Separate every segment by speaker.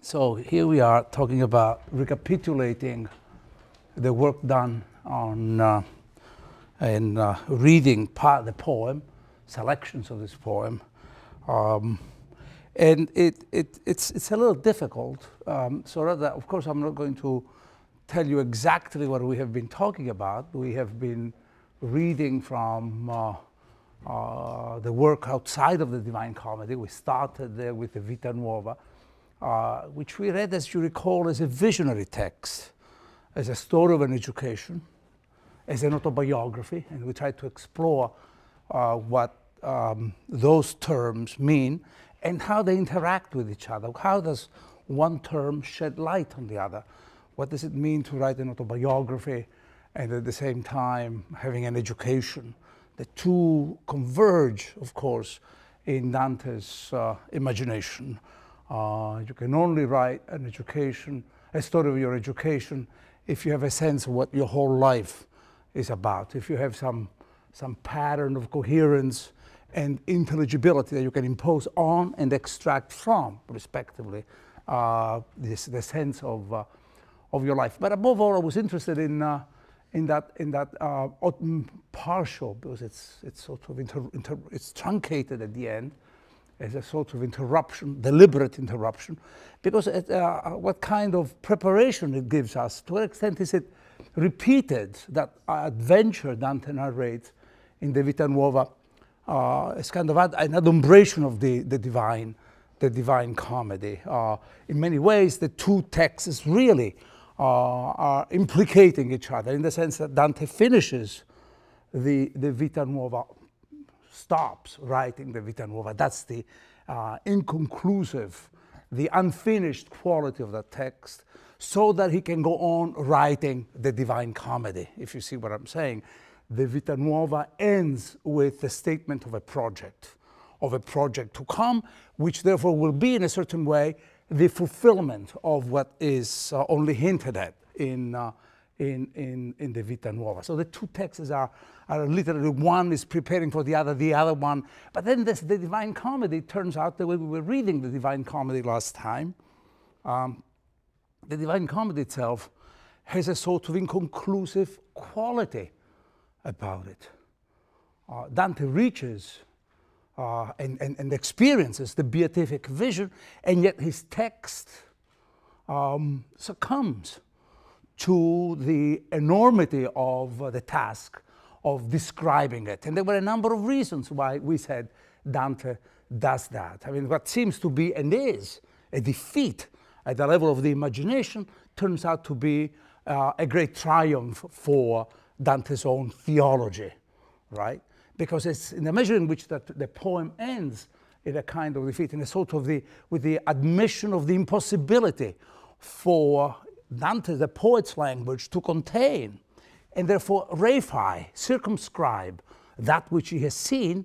Speaker 1: So here we are talking about recapitulating the work done on uh, in uh, reading part of the poem, selections of this poem. Um, and it, it, it's, it's a little difficult. Um, so rather, of course, I'm not going to tell you exactly what we have been talking about. We have been reading from uh, uh, the work outside of the Divine Comedy. We started there with the Vita Nuova, uh, which we read, as you recall, as a visionary text, as a story of an education, as an autobiography, and we tried to explore uh, what um, those terms mean and how they interact with each other. How does one term shed light on the other? What does it mean to write an autobiography and at the same time having an education? The two converge, of course, in Dante's uh, imagination. Uh, you can only write an education, a story of your education, if you have a sense of what your whole life is about. If you have some, some pattern of coherence and intelligibility that you can impose on and extract from, respectively, uh, this, the sense of, uh, of your life. But above all, I was interested in, uh, in that, in that uh, partial, because it's, it's sort of inter, inter, it's truncated at the end as a sort of interruption, deliberate interruption, because it, uh, what kind of preparation it gives us, to what extent is it repeated, that adventure Dante narrates in the Vita Nuova, uh, kind of ad, an adumbration of the, the divine, the divine comedy. Uh, in many ways, the two texts really uh, are implicating each other in the sense that Dante finishes the, the Vita Nuova, stops writing the Vita Nuova. That's the uh, inconclusive, the unfinished quality of that text, so that he can go on writing the Divine Comedy, if you see what I'm saying the Vita Nuova ends with the statement of a project, of a project to come, which therefore will be in a certain way the fulfillment of what is uh, only hinted at in, uh, in, in, in the Vita Nuova. So the two texts are, are literally one is preparing for the other, the other one. But then this, the Divine Comedy turns out the way we were reading the Divine Comedy last time. Um, the Divine Comedy itself has a sort of inconclusive quality about it. Uh, Dante reaches uh, and, and, and, experiences the beatific vision, and yet his text um, succumbs to the enormity of the task of describing it. And there were a number of reasons why we said Dante does that. I mean, what seems to be and is a defeat at the level of the imagination turns out to be uh, a great triumph for Dante's own theology, right? Because it's in the measure in which that the poem ends in a kind of defeat, in a sort of the, with the admission of the impossibility for Dante, the poet's language, to contain and therefore reify, circumscribe that which he has seen,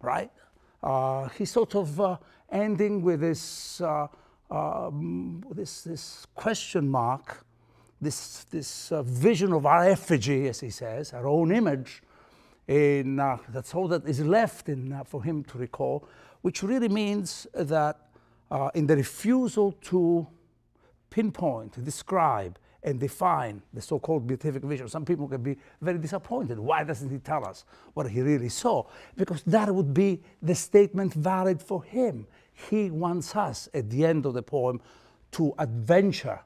Speaker 1: right? Uh, he's sort of uh, ending with this, uh, um, this, this question mark this, this uh, vision of our effigy, as he says, our own image, in, uh, that's all that is left in, uh, for him to recall, which really means that in the refusal to pinpoint, describe, and define the so-called beatific vision. Some people can be very disappointed. Why doesn't he tell us what he really saw? Because that would be the statement valid for him. He wants us, at the end of the poem, to adventure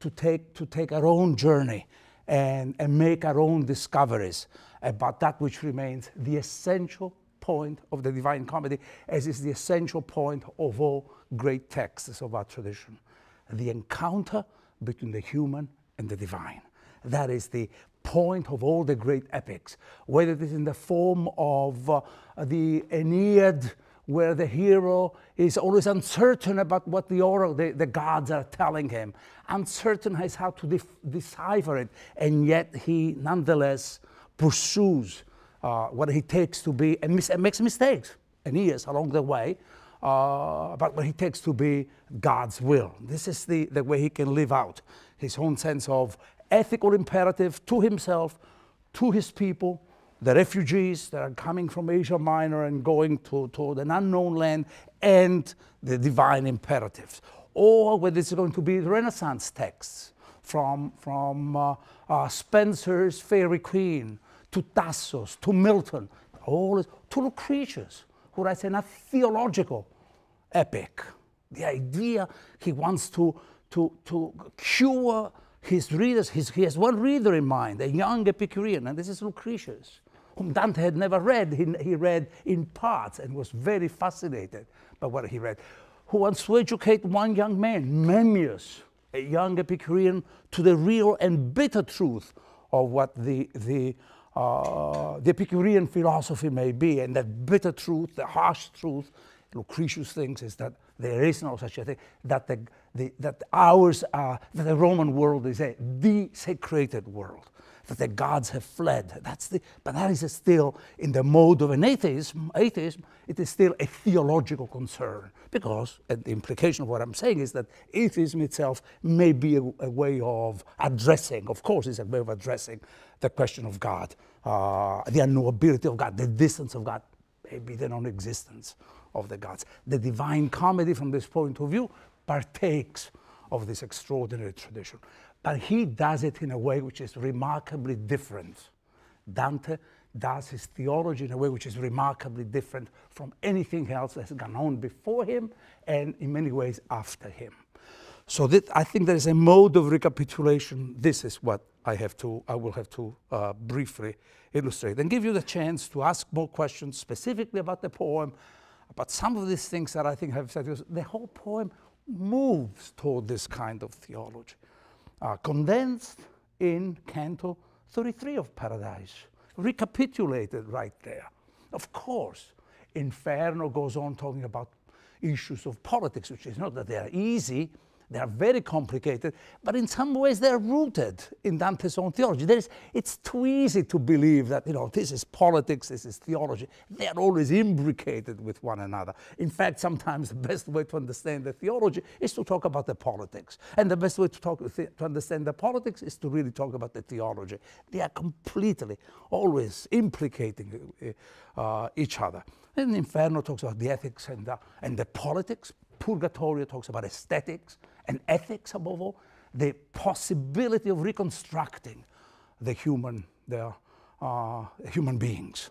Speaker 1: to take, to take our own journey and, and make our own discoveries about that which remains the essential point of the Divine Comedy, as is the essential point of all great texts of our tradition the encounter between the human and the divine. That is the point of all the great epics, whether it is in the form of uh, the Aeneid where the hero is always uncertain about what the oral, the, the gods are telling him, uncertain as how to decipher it, and yet he nonetheless pursues uh, what he takes to be, and, and makes mistakes, is along the way, uh, but what he takes to be God's will. This is the, the way he can live out his own sense of ethical imperative to himself, to his people, the refugees that are coming from Asia Minor and going to, to an unknown land, and the divine imperatives. Or whether it's going to be Renaissance texts from, from uh, uh, Spenser's Faerie Queene to Tasso's to Milton, all to Lucretius, who writes in a theological epic. The idea he wants to, to, to cure his readers, his, he has one reader in mind, a young Epicurean, and this is Lucretius, whom Dante had never read. He, he read in parts and was very fascinated by what he read. Who wants to educate one young man, Memmius, a young Epicurean, to the real and bitter truth of what the, the, uh, the Epicurean philosophy may be. And that bitter truth, the harsh truth, Lucretius thinks is that there is no such a thing, that, the, the, that ours are, that the Roman world is a desecrated world, that the gods have fled. That's the, but that is still in the mode of an atheism, atheism, it is still a theological concern, because the implication of what I'm saying is that atheism itself may be a, a way of addressing, of course, it's a way of addressing the question of God, uh, the unknowability of God, the distance of God, maybe the non-existence of the gods. The Divine Comedy, from this point of view, partakes of this extraordinary tradition. But he does it in a way which is remarkably different. Dante does his theology in a way which is remarkably different from anything else that has gone on before him and in many ways after him. So that, I think there is a mode of recapitulation. This is what I have to, I will have to uh, briefly illustrate and give you the chance to ask more questions specifically about the poem, but some of these things that I think have said, the whole poem moves toward this kind of theology, uh, condensed in Canto 33 of Paradise, recapitulated right there. Of course, Inferno goes on talking about issues of politics, which is not that they are easy, they are very complicated, but in some ways they're rooted in Dante's own theology. It's too easy to believe that, you know, this is politics, this is theology. They are always imbricated with one another. In fact, sometimes the best way to understand the theology is to talk about the politics. And the best way to, talk, to understand the politics is to really talk about the theology. They are completely, always implicating uh, each other. And Inferno talks about the ethics and the, and the politics. Purgatorio talks about aesthetics and ethics above all, the possibility of reconstructing the human, the uh, human beings.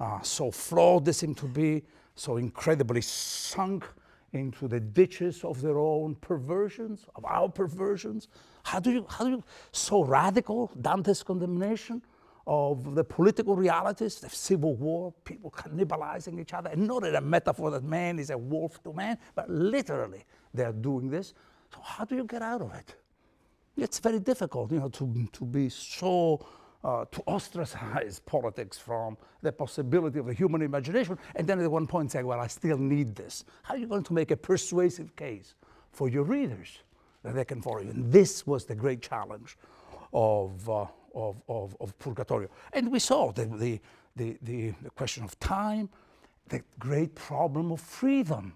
Speaker 1: Uh, so flawed they seem to be, so incredibly sunk into the ditches of their own perversions, of our perversions. How do you, how do you, so radical, Dante's condemnation of the political realities, the civil war, people cannibalizing each other, and not in a metaphor that man is a wolf to man, but literally they're doing this. So how do you get out of it? It's very difficult, you know, to, to be so, uh, to ostracize politics from the possibility of the human imagination, and then at one point say, well, I still need this. How are you going to make a persuasive case for your readers that they can follow you? And this was the great challenge of, uh, of, of, of Purgatorio. And we saw the, the, the, the, the question of time, the great problem of freedom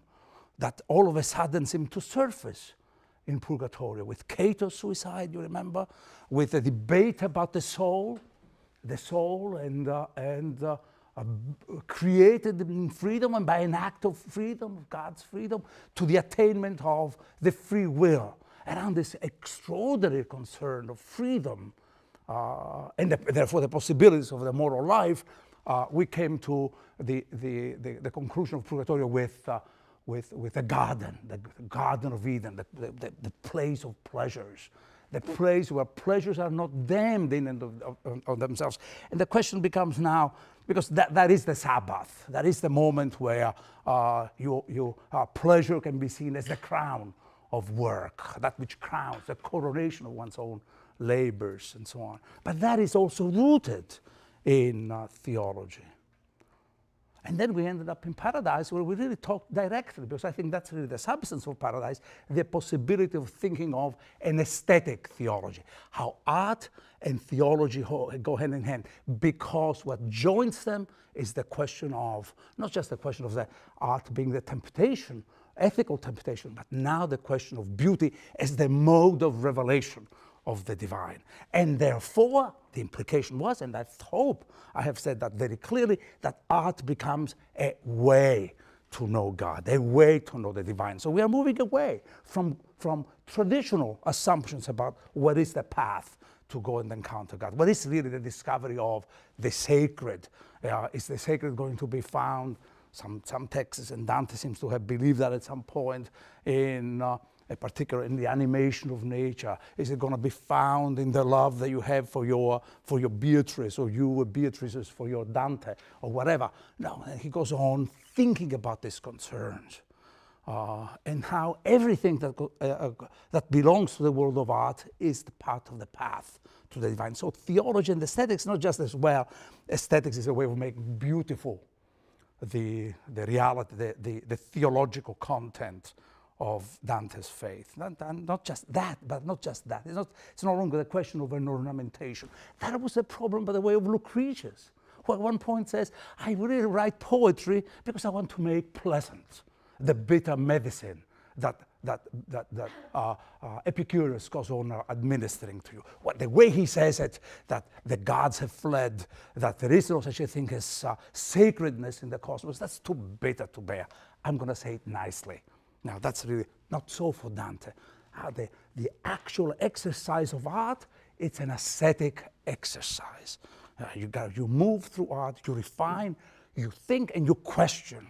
Speaker 1: that all of a sudden seemed to surface in Purgatorio, with Cato's suicide, you remember, with the debate about the soul, the soul and, uh, and uh, uh, created in freedom and by an act of freedom, of God's freedom, to the attainment of the free will. Around this extraordinary concern of freedom uh, and the, therefore the possibilities of the moral life, uh, we came to the, the, the, the conclusion of Purgatorio with uh, with, with the garden, the, Garden of Eden, the, the, the, place of pleasures, the place where pleasures are not damned in and of, of, of, themselves. And the question becomes now, because that, that is the Sabbath, that is the moment where uh, you, you, uh, pleasure can be seen as the crown of work, that which crowns, the coronation of one's own labors and so on. But that is also rooted in uh, theology. And then we ended up in paradise where we really talked directly, because I think that's really the substance of paradise, the possibility of thinking of an aesthetic theology, how art and theology go hand in hand, because what joins them is the question of, not just the question of the art being the temptation, ethical temptation, but now the question of beauty as the mode of revelation of the divine. And therefore, the implication was, and I hope I have said that very clearly, that art becomes a way to know God, a way to know the divine. So we are moving away from, from traditional assumptions about what is the path to go and encounter God. What is really the discovery of the sacred? Uh, is the sacred going to be found? Some, some texts, and Dante seems to have believed that at some point in uh, particular in the animation of nature? Is it going to be found in the love that you have for your, for your Beatrice or you Beatrice's for your Dante or whatever? No, and he goes on thinking about these concerns. Uh, and how everything that, uh, uh, that belongs to the world of art is the part of the path to the divine. So theology and aesthetics, not just as well, aesthetics is a way of making beautiful the, the reality, the, the, the theological content of Dante's faith. Not, not, just that, but not just that. It's, not, it's no longer the question of an ornamentation. That was the problem, by the way, of Lucretius, who at one point says, I really write poetry because I want to make pleasant the bitter medicine that, that, that, that uh, uh, Epicurus goes on administering to you. What, the way he says it, that the gods have fled, that there is no such a thing as uh, sacredness in the cosmos, that's too bitter to bear. I'm going to say it nicely. Now, that's really not so for Dante. Uh, the, the actual exercise of art, it's an ascetic exercise. Uh, you, got, you move through art, you refine, you think, and you question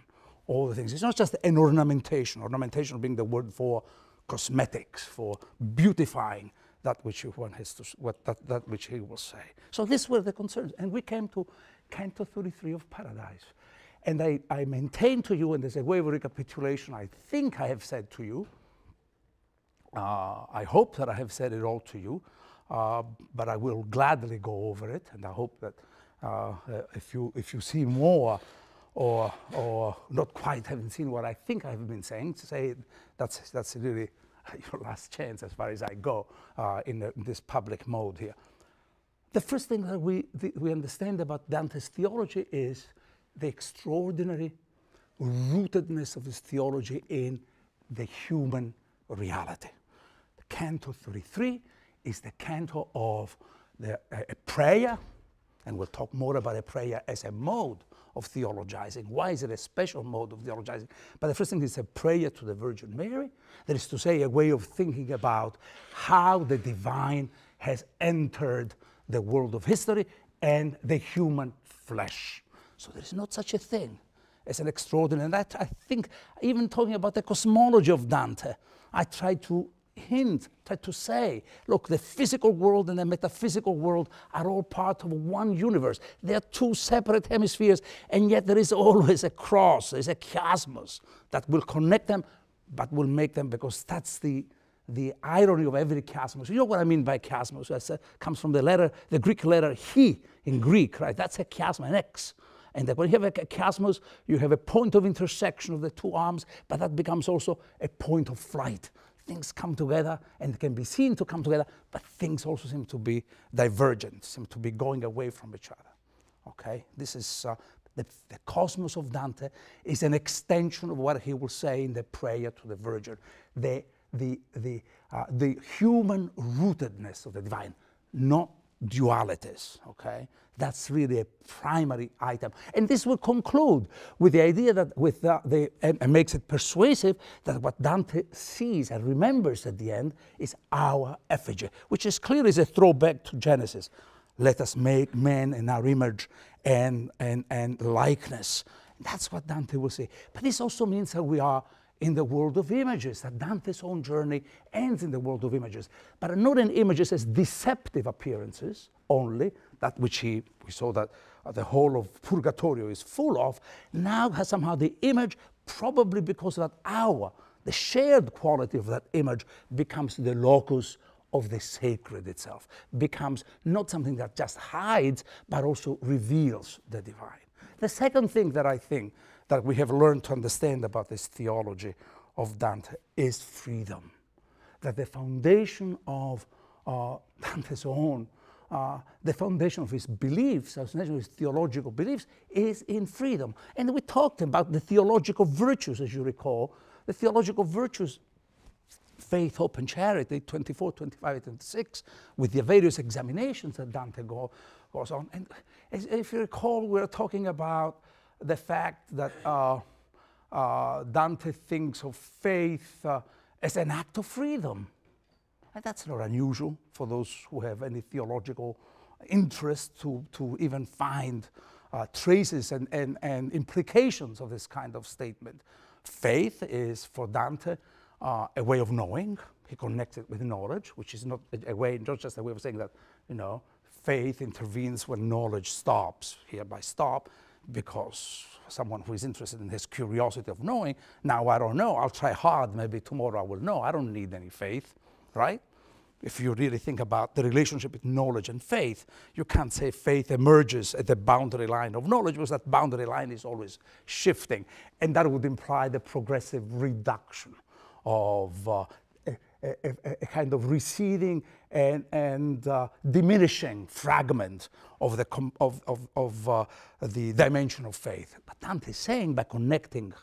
Speaker 1: all the things. It's not just an ornamentation, ornamentation being the word for cosmetics, for beautifying that which one has to, what, that, that which he will say. So these were the concerns. And we came to Canto 33 of Paradise. And I, I maintain to you, and there's a way of recapitulation I think I have said to you, uh, I hope that I have said it all to you, uh, but I will gladly go over it, and I hope that uh, if, you, if you see more or, or not quite haven't seen what I think I've been saying, to say that's, that's really your last chance as far as I go uh, in, the, in, this public mode here. The first thing that we, the, we understand about Dante's theology is the extraordinary rootedness of his theology in the human reality. The Canto 33 is the canto of the, a prayer, and we'll talk more about a prayer as a mode of theologizing. Why is it a special mode of theologizing? But the first thing is a prayer to the Virgin Mary. That is to say, a way of thinking about how the divine has entered the world of history and the human flesh. So there is not such a thing as an extraordinary. And I, I think, even talking about the cosmology of Dante, I try to hint, try to say, look, the physical world and the metaphysical world are all part of one universe. They are two separate hemispheres, and yet there is always a cross, there's a chiasmus that will connect them, but will make them, because that's the, the irony of every chiasmus. You know what I mean by chiasmus? It uh, comes from the letter, the Greek letter chi in Greek, right? That's a chiasmus, an X. And that when you have a, chiasmus, you have a point of intersection of the two arms, but that becomes also a point of flight. Things come together and can be seen to come together, but things also seem to be divergent, seem to be going away from each other. Okay, this is uh, the, the, cosmos of Dante is an extension of what he will say in the prayer to the Virgin, the, the, the, uh, the human rootedness of the divine, not dualities, okay? That's really a primary item. And this will conclude with the idea that with the, the and, and, makes it persuasive that what Dante sees and remembers at the end is our effigy, which is clearly is a throwback to Genesis. Let us make man in our image and, and, and likeness. That's what Dante will say. But this also means that we are in the world of images, that Dante's own journey ends in the world of images, but not in images as deceptive appearances only, that which he, we saw that uh, the whole of Purgatorio is full of, now has somehow the image, probably because of that hour, the shared quality of that image becomes the locus of the sacred itself, becomes not something that just hides, but also reveals the divine. The second thing that I think that we have learned to understand about this theology of Dante is freedom. That the foundation of uh, Dante's own, uh, the foundation of his beliefs, of his theological beliefs, is in freedom. And we talked about the theological virtues, as you recall. The theological virtues faith, hope, and charity, 24, 25, 26, with the various examinations that Dante go, goes on. And if you recall, we are talking about the fact that uh, uh, Dante thinks of faith uh, as an act of freedom. And that's not unusual for those who have any theological interest to, to even find uh, traces and, and, and implications of this kind of statement. Faith is for Dante uh, a way of knowing. He connects it with knowledge, which is not a, a, way, not just a way of saying that, you know, faith intervenes when knowledge stops, hereby stop, because someone who is interested in his curiosity of knowing, now I don't know, I'll try hard, maybe tomorrow I will know. I don't need any faith, right? If you really think about the relationship with knowledge and faith, you can't say faith emerges at the boundary line of knowledge because that boundary line is always shifting. And that would imply the progressive reduction of uh, a, a, kind of receding and, and uh, diminishing fragment of the, of, of, of uh, the dimension of faith. But Dante is saying by connecting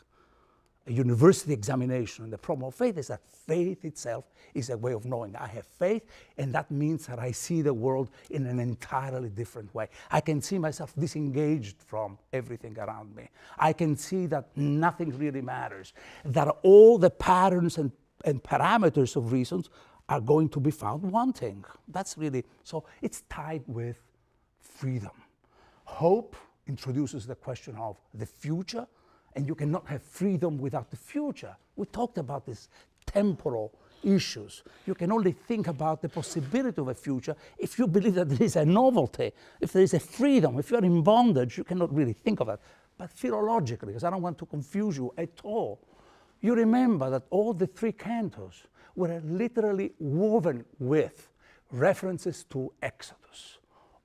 Speaker 1: a university examination and the problem of faith is that faith itself is a way of knowing. I have faith, and that means that I see the world in an entirely different way. I can see myself disengaged from everything around me. I can see that nothing really matters, that all the patterns and, and parameters of reasons are going to be found wanting. That's really, so it's tied with freedom. Hope introduces the question of the future and you cannot have freedom without the future. We talked about these temporal issues. You can only think about the possibility of a future if you believe that there is a novelty, if there is a freedom, if you're in bondage, you cannot really think of that. But philologically, because I don't want to confuse you at all, you remember that all the three cantos were literally woven with references to Exodus.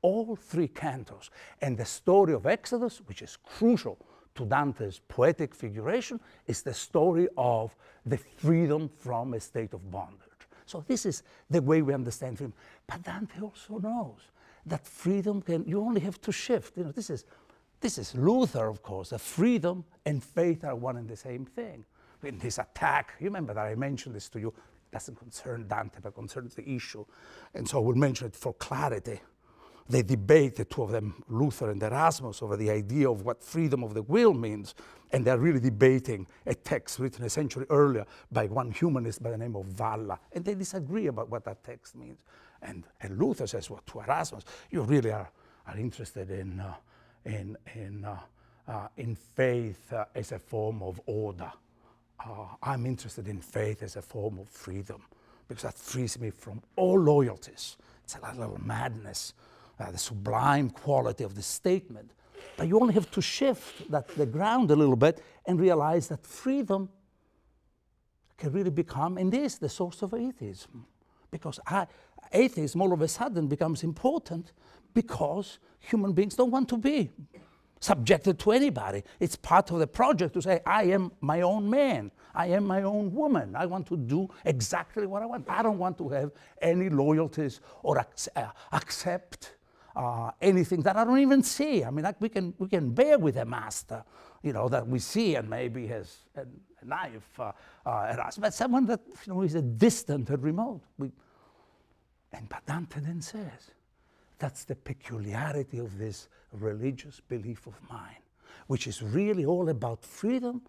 Speaker 1: All three cantos. And the story of Exodus, which is crucial to Dante's poetic figuration is the story of the freedom from a state of bondage. So this is the way we understand freedom. But Dante also knows that freedom can, you only have to shift. You know, this is, this is Luther, of course, that freedom and faith are one and the same thing. In this attack, you remember that I mentioned this to you, it doesn't concern Dante, but concerns the issue. And so I will mention it for clarity they debate, the two of them, Luther and Erasmus, over the idea of what freedom of the will means. And they're really debating a text written a century earlier by one humanist by the name of Valla. And they disagree about what that text means. And, and Luther says well, to Erasmus, you really are, are interested in, uh, in, in, uh, uh, in faith uh, as a form of order. Uh, I'm interested in faith as a form of freedom because that frees me from all loyalties. It's a little madness uh, the sublime quality of the statement. But you only have to shift that, the ground a little bit and realize that freedom can really become, and is, the source of atheism. Because I, atheism all of a sudden becomes important because human beings don't want to be subjected to anybody. It's part of the project to say, I am my own man. I am my own woman. I want to do exactly what I want. I don't want to have any loyalties or ac uh, accept uh, anything that I don't even see. I mean, like we can we can bear with a master, you know, that we see and maybe has a, a knife uh, uh, at us, but someone that you know is a distant and remote. We, and Dante then says, that's the peculiarity of this religious belief of mine, which is really all about freedom,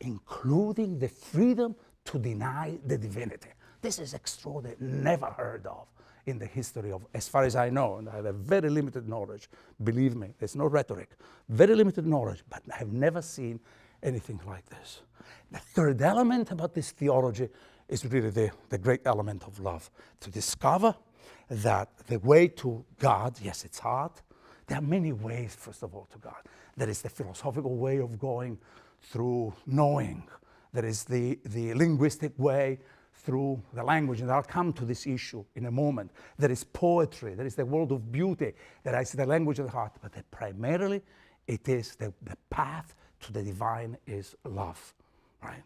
Speaker 1: including the freedom to deny the divinity. This is extraordinary, never heard of in the history of, as far as I know, and I have a very limited knowledge, believe me, there's no rhetoric, very limited knowledge, but I have never seen anything like this. The third element about this theology is really the, the great element of love, to discover that the way to God, yes, it's hard. There are many ways, first of all, to God. There is the philosophical way of going through knowing. There is the, the linguistic way through the language, and I'll come to this issue in a moment. There is poetry, there is the world of beauty, there is the language of the heart, but primarily it is the, the path to the divine is love, right?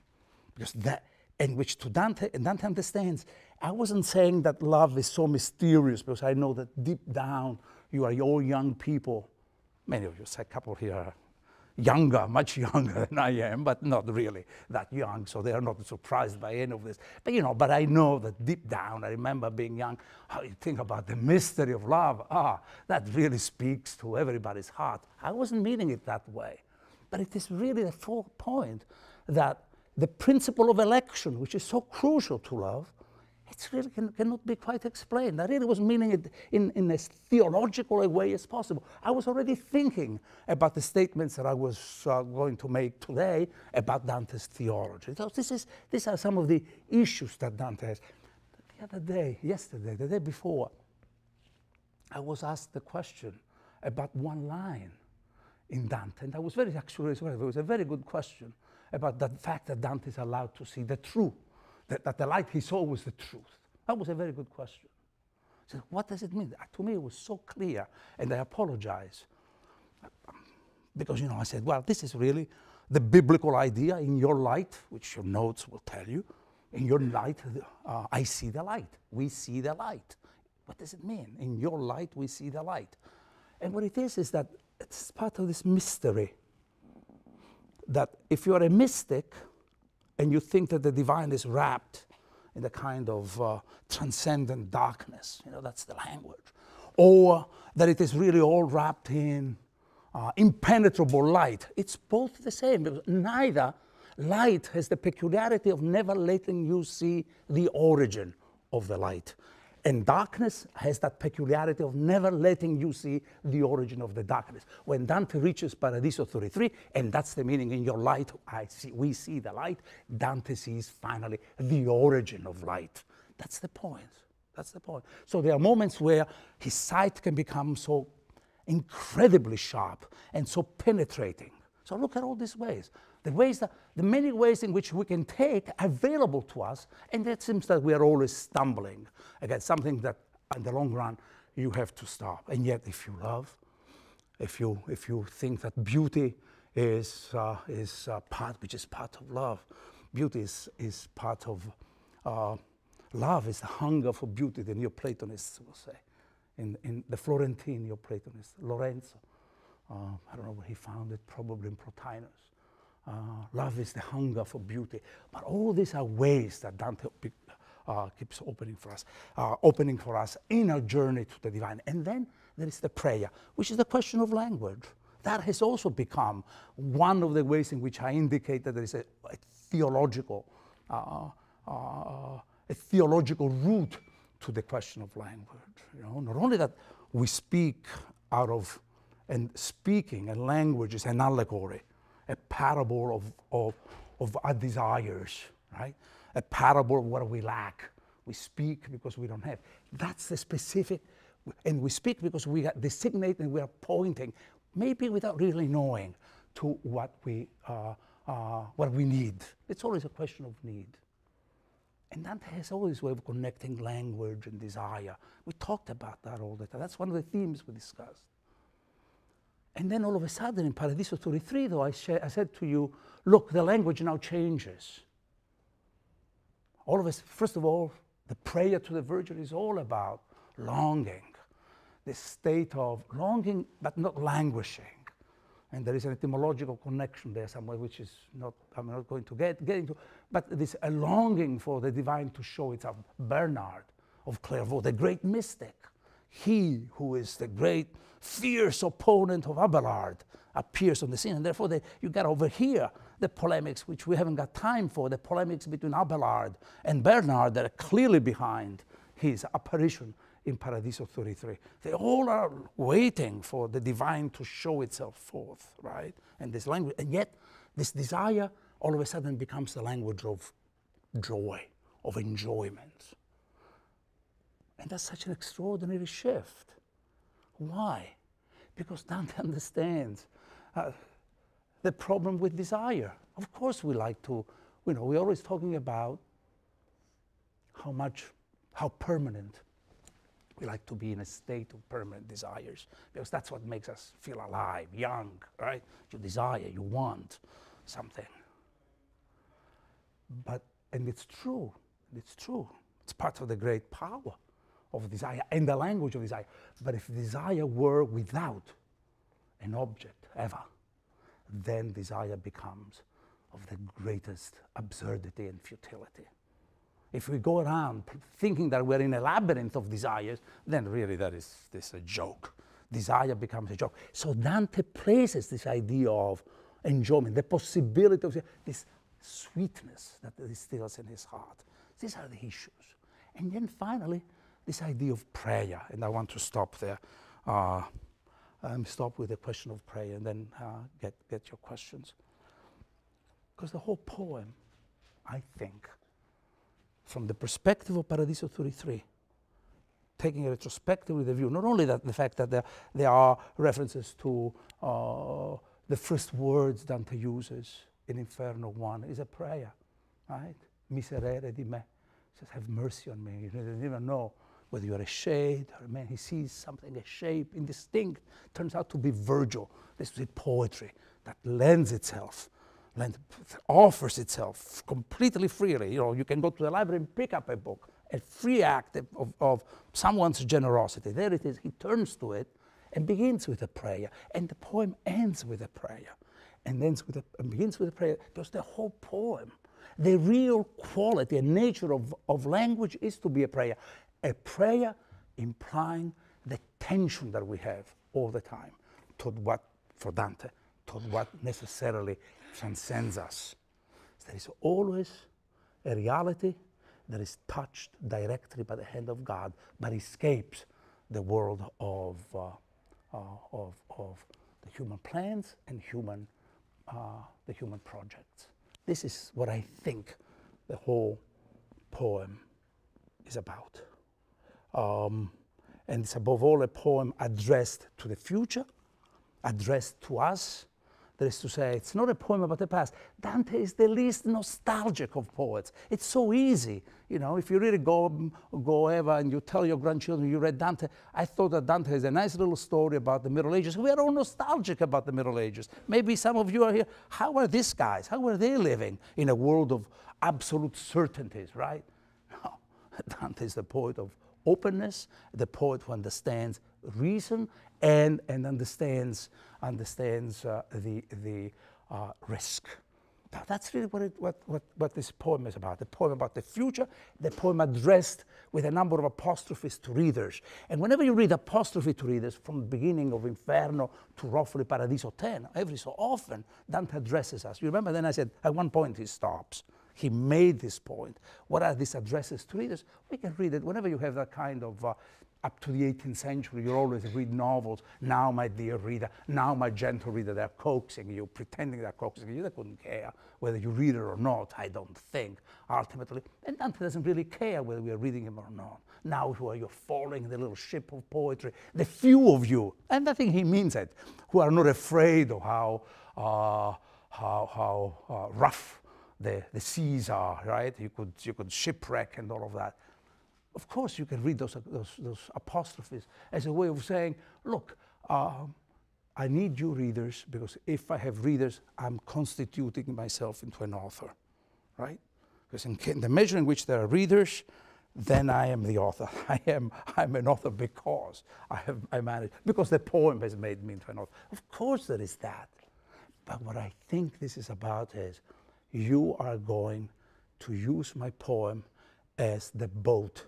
Speaker 1: Because that, in which to Dante, and Dante understands, I wasn't saying that love is so mysterious because I know that deep down you are all young people, many of you, a couple here younger, much younger than I am, but not really that young, so they are not surprised by any of this. But you know, but I know that deep down, I remember being young, how you think about the mystery of love. Ah, that really speaks to everybody's heart. I wasn't meaning it that way, but it is really the full point that the principle of election, which is so crucial to love, it really can, cannot be quite explained. I really was meaning it in, in as theological a way as possible. I was already thinking about the statements that I was uh, going to make today about Dante's theology. So this is, these are some of the issues that Dante has. The other day, yesterday, the day before, I was asked the question about one line in Dante, and I was very actually, it was a very good question about the fact that Dante is allowed to see the truth that, that the light he saw was the truth? That was a very good question. He said, what does it mean? To me, it was so clear, and I apologize. Because, you know, I said, well, this is really the biblical idea in your light, which your notes will tell you. In your light, uh, I see the light. We see the light. What does it mean? In your light, we see the light. And what it is, is that it's part of this mystery that if you are a mystic, and you think that the divine is wrapped in a kind of uh, transcendent darkness, you know, that's the language, or that it is really all wrapped in uh, impenetrable light. It's both the same neither light has the peculiarity of never letting you see the origin of the light. And darkness has that peculiarity of never letting you see the origin of the darkness. When Dante reaches Paradiso 33, and that's the meaning in your light, I see, we see the light, Dante sees finally the origin of light. That's the point. That's the point. So there are moments where his sight can become so incredibly sharp and so penetrating. So look at all these ways the ways that, the many ways in which we can take available to us, and it seems that we are always stumbling against something that in the long run you have to stop. And yet, if you love, if you, if you think that beauty is, uh, is uh, part, which is part of love, beauty is, is part of uh, love, is the hunger for beauty, the Neoplatonists will say. In, in the Florentine Neoplatonist, Lorenzo, uh, I don't know where he found it, probably in Plotinus. Uh, love is the hunger for beauty. But all these are ways that Dante uh, keeps opening for us, uh, opening for us in our journey to the divine. And then there is the prayer, which is the question of language. That has also become one of the ways in which I indicate that there is a, a theological, uh, uh, a theological root to the question of language. You know, not only that we speak out of, and speaking and language is an allegory a parable of, of, of our desires, right? A parable of what we lack. We speak because we don't have. That's the specific, and we speak because we are designating, we are pointing, maybe without really knowing, to what we, uh, uh, what we need. It's always a question of need. And Dante has always a way of connecting language and desire. We talked about that all the time. That's one of the themes we discussed. And then all of a sudden in Paradiso 33, though, I, I said to you, look, the language now changes. All of us, first of all, the prayer to the Virgin is all about longing, this state of longing but not languishing. And there is an etymological connection there somewhere, which is not, I'm not going to get, get into, but this a longing for the divine to show itself. Bernard of Clairvaux, the great mystic, he who is the great fierce opponent of Abelard appears on the scene. And therefore, you got over here the polemics, which we haven't got time for, the polemics between Abelard and Bernard that are clearly behind his apparition in Paradiso 33. They all are waiting for the divine to show itself forth, right? And this language, and yet this desire all of a sudden becomes the language of joy, of enjoyment. And that's such an extraordinary shift. Why? Because Dante understands uh, the problem with desire. Of course, we like to, you know, we're always talking about how much, how permanent we like to be in a state of permanent desires because that's what makes us feel alive, young, right? You desire, you want something. But, and it's true, it's true. It's part of the great power of desire and the language of desire. But if desire were without an object ever, then desire becomes of the greatest absurdity and futility. If we go around thinking that we're in a labyrinth of desires, then really that is this a joke. Desire becomes a joke. So Dante places this idea of enjoyment, the possibility of this sweetness that distills in his heart. These are the issues. And then finally, this idea of prayer, and I want to stop there. Uh, um, stop with the question of prayer and then uh, get, get your questions. Because the whole poem, I think, from the perspective of Paradiso 33, taking a retrospectively the view, not only that the fact that there, there are references to uh, the first words Dante uses in Inferno 1 is a prayer, right? Miserere di me. He says, have mercy on me. You don't even know whether you're a shade or a man. He sees something, a shape, indistinct. Turns out to be Virgil. This is poetry that lends itself lends, offers itself completely freely. You know, you can go to the library and pick up a book, a free act of, of someone's generosity. There it is. He turns to it and begins with a prayer. And the poem ends with a prayer. And ends with a, and begins with a prayer because the whole poem, the real quality and nature of, of language is to be a prayer. A prayer implying the tension that we have all the time toward what, for Dante, toward what necessarily transcends us. There is always a reality that is touched directly by the hand of God, but escapes the world of, uh, uh, of, of the human plans and human, uh, the human projects. This is what I think the whole poem is about. Um, and it's above all a poem addressed to the future, addressed to us, that is to say, it's not a poem about the past. Dante is the least nostalgic of poets. It's so easy. You know, if you really go, go ever and you tell your grandchildren you read Dante, I thought that Dante is a nice little story about the Middle Ages. We are all nostalgic about the Middle Ages. Maybe some of you are here. How are these guys? How are they living in a world of absolute certainties, right? No. Dante is the poet of openness, the poet who understands reason and, and understands, understands uh, the, the uh, risk. Now, that's really what, it, what, what, what this poem is about. The poem about the future, the poem addressed with a number of apostrophes to readers. And whenever you read apostrophe to readers, from the beginning of Inferno to roughly Paradiso 10, every so often, Dante addresses us. You remember then I said, at one point he stops. He made this point. What are these addresses to readers? We can read it whenever you have that kind of uh, up to the 18th century, you always read novels. Now, my dear reader, now, my gentle reader, they're coaxing you, pretending they're coaxing you. They couldn't care whether you read it or not, I don't think, ultimately. And Dante doesn't really care whether we are reading him or not. Now, who are you following the little ship of poetry? The few of you, and I think he means it, who are not afraid of how, uh, how, how uh, rough the, the seas are, right? You could, you could shipwreck and all of that of course, you can read those, those, those apostrophes as a way of saying, look, uh, I need you readers because if I have readers, I'm constituting myself into an author, right? Because in the measure in which there are readers, then I am the author. I am I'm an author because I have I managed because the poem has made me into an author. Of course there is that. But what I think this is about is you are going to use my poem as the boat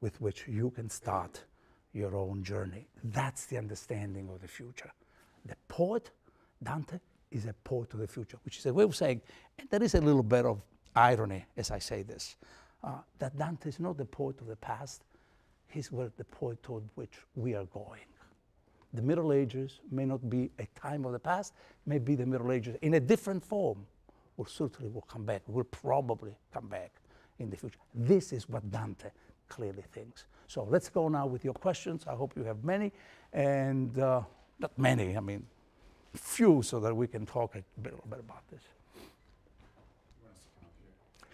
Speaker 1: with which you can start your own journey. That's the understanding of the future. The poet, Dante, is a poet of the future, which is a way of saying, and there is a little bit of irony as I say this, uh, that Dante is not the poet of the past, he's the poet toward which we are going. The Middle Ages may not be a time of the past, may be the Middle Ages in a different form. Will certainly will come back, will probably come back in the future. This is what Dante clearly thinks. So let's go now with your questions. I hope you have many, and uh, not many, I mean, few, so that we can talk a little bit about this.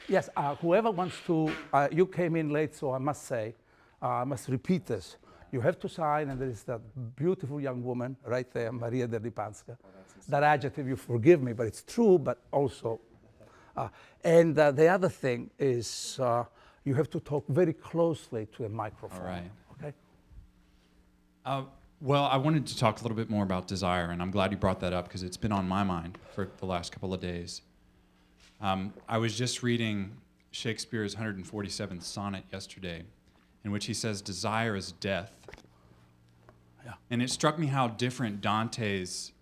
Speaker 1: Yes, uh, whoever wants to, uh, you came in late, so I must say, uh, I must repeat this. You have to sign, and there is that beautiful young woman right there, Maria de Lipanska. Oh, that adjective, you forgive me, but it's true, but also. Uh, and uh, the other thing is, uh, you have to talk very closely to a microphone.
Speaker 2: All right.
Speaker 1: Okay.
Speaker 2: Uh, Well, I wanted to talk a little bit more about desire, and I'm glad you brought that up because it's been on my mind for the last couple of days. Um, I was just reading Shakespeare's 147th sonnet yesterday, in which he says, Desire is death.
Speaker 1: Yeah.
Speaker 2: And it struck me how different Dante's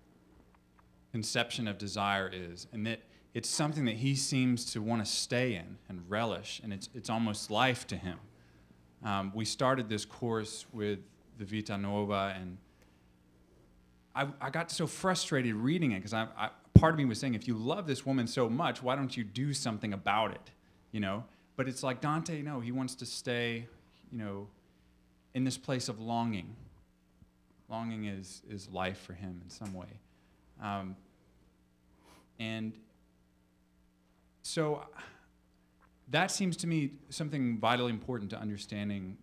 Speaker 2: conception of desire is, and that it's something that he seems to want to stay in and relish, and it's, it's almost life to him. Um, we started this course with the Vita Nuova, and I, I got so frustrated reading it because I, I, part of me was saying, if you love this woman so much, why don't you do something about it? You know, but it's like Dante. No, he wants to stay, you know, in this place of longing. Longing is is life for him in some way, um, and so that seems to me something vitally important to understanding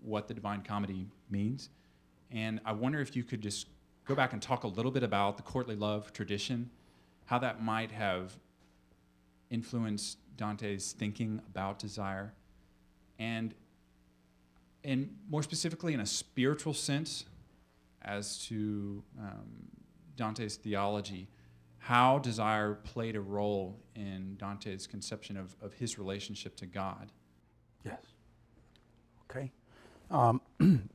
Speaker 2: what the Divine Comedy means. And I wonder if you could just go back and talk a little bit about the courtly love tradition, how that might have influenced Dante's thinking about desire, and and more specifically in a spiritual sense, as to um, Dante's theology, how desire played a role in Dante's conception of, of his relationship to God.
Speaker 1: Yes. Okay. Um,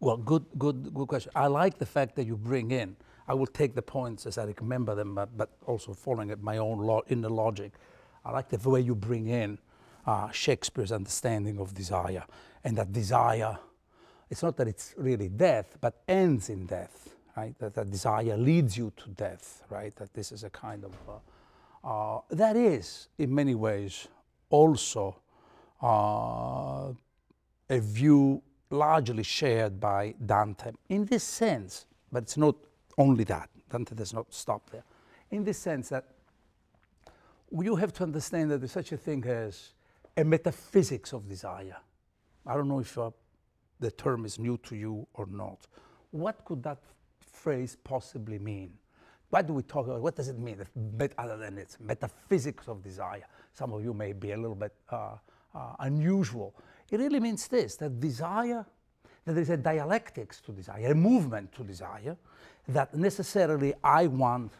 Speaker 1: well, good, good, good question. I like the fact that you bring in. I will take the points as I remember them, but, but also following it my own lo- inner logic. I like the way you bring in uh, Shakespeare's understanding of desire, and that desire. It's not that it's really death, but ends in death, right? That, that desire leads you to death, right? That this is a kind of uh, uh, that is, in many ways, also uh, a view largely shared by Dante in this sense, but it's not only that. Dante does not stop there. In this sense that you have to understand that there's such a thing as a metaphysics of desire. I don't know if uh, the term is new to you or not. What could that phrase possibly mean? Why do we talk about what does it mean other than it's metaphysics of desire? Some of you may be a little bit uh, uh, unusual. It really means this that desire, that there is a dialectics to desire, a movement to desire, that necessarily I want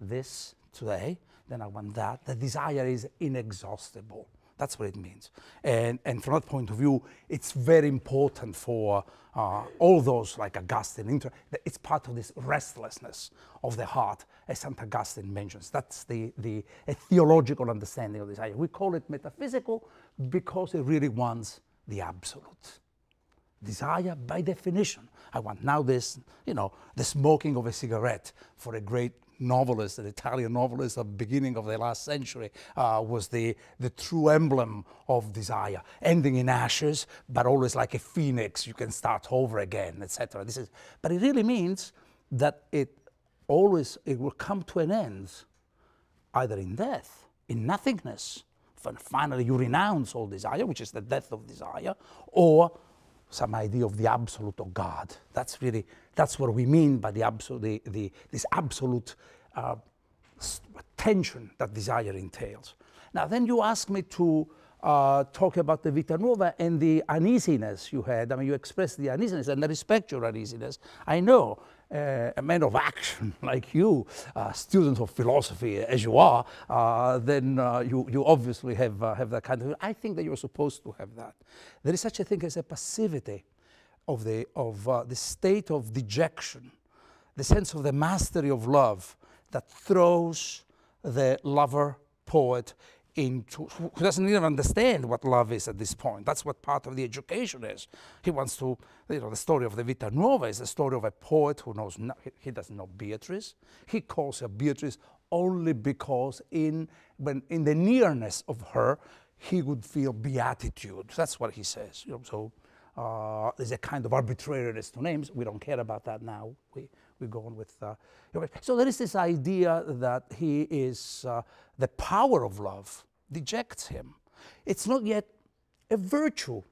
Speaker 1: this today, then I want that. The desire is inexhaustible. That's what it means. And, and from that point of view, it's very important for uh, all those like Augustine. It's part of this restlessness of the heart, as St. Augustine mentions. That's the, the theological understanding of desire. We call it metaphysical because it really wants the absolute. Desire, by definition, I want now this, you know, the smoking of a cigarette for a great novelist, an Italian novelist of the beginning of the last century, uh, was the, the true emblem of desire, ending in ashes, but always like a phoenix, you can start over again, etc. This is, but it really means that it always it will come to an end, either in death, in nothingness. When finally, you renounce all desire, which is the death of desire, or some idea of the absolute of God. That's really that's what we mean by the absolute, the, the, this absolute uh, tension that desire entails. Now, then you ask me to uh, talk about the Vita Nuova and the uneasiness you had. I mean, you expressed the uneasiness, and I respect your uneasiness. I know uh, a man of action like you, uh, student of philosophy as you are, uh, then uh, you, you obviously have, uh, have that kind of. I think that you're supposed to have that. There is such a thing as a passivity of the, of, uh, the state of dejection, the sense of the mastery of love that throws the lover poet into, who doesn't even understand what love is at this point. That's what part of the education is. He wants to, you know, the story of the Vita Nuova is the story of a poet who knows, no, he, he doesn't know Beatrice. He calls her Beatrice only because in, when, in the nearness of her, he would feel beatitude. That's what he says. You know, so uh, there's a kind of arbitrariness to names. We don't care about that now. We, we go on with. Uh, so there is this idea that he is, uh, the power of love dejects him. It's not yet a virtue.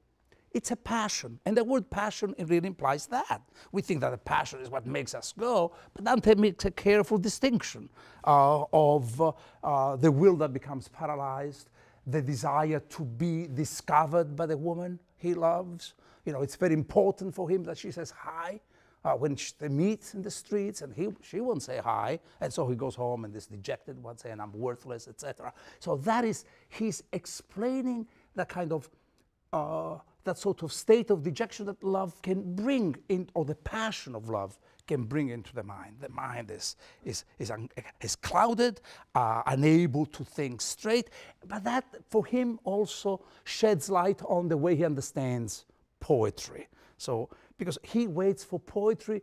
Speaker 1: It's a passion. And the word passion really implies that. We think that a passion is what makes us go, but Dante makes a careful distinction uh, of uh, uh, the will that becomes paralyzed, the desire to be discovered by the woman he loves. You know, it's very important for him that she says hi. Uh, when they meet in the streets and he, she won't say hi, and so he goes home and is dejected one saying I'm worthless, etc. So that is, he's explaining that kind of, uh, that sort of state of dejection that love can bring in, or the passion of love can bring into the mind. The mind is, is, is, is clouded, uh, unable to think straight, but that for him also sheds light on the way he understands poetry. So, because he waits for poetry,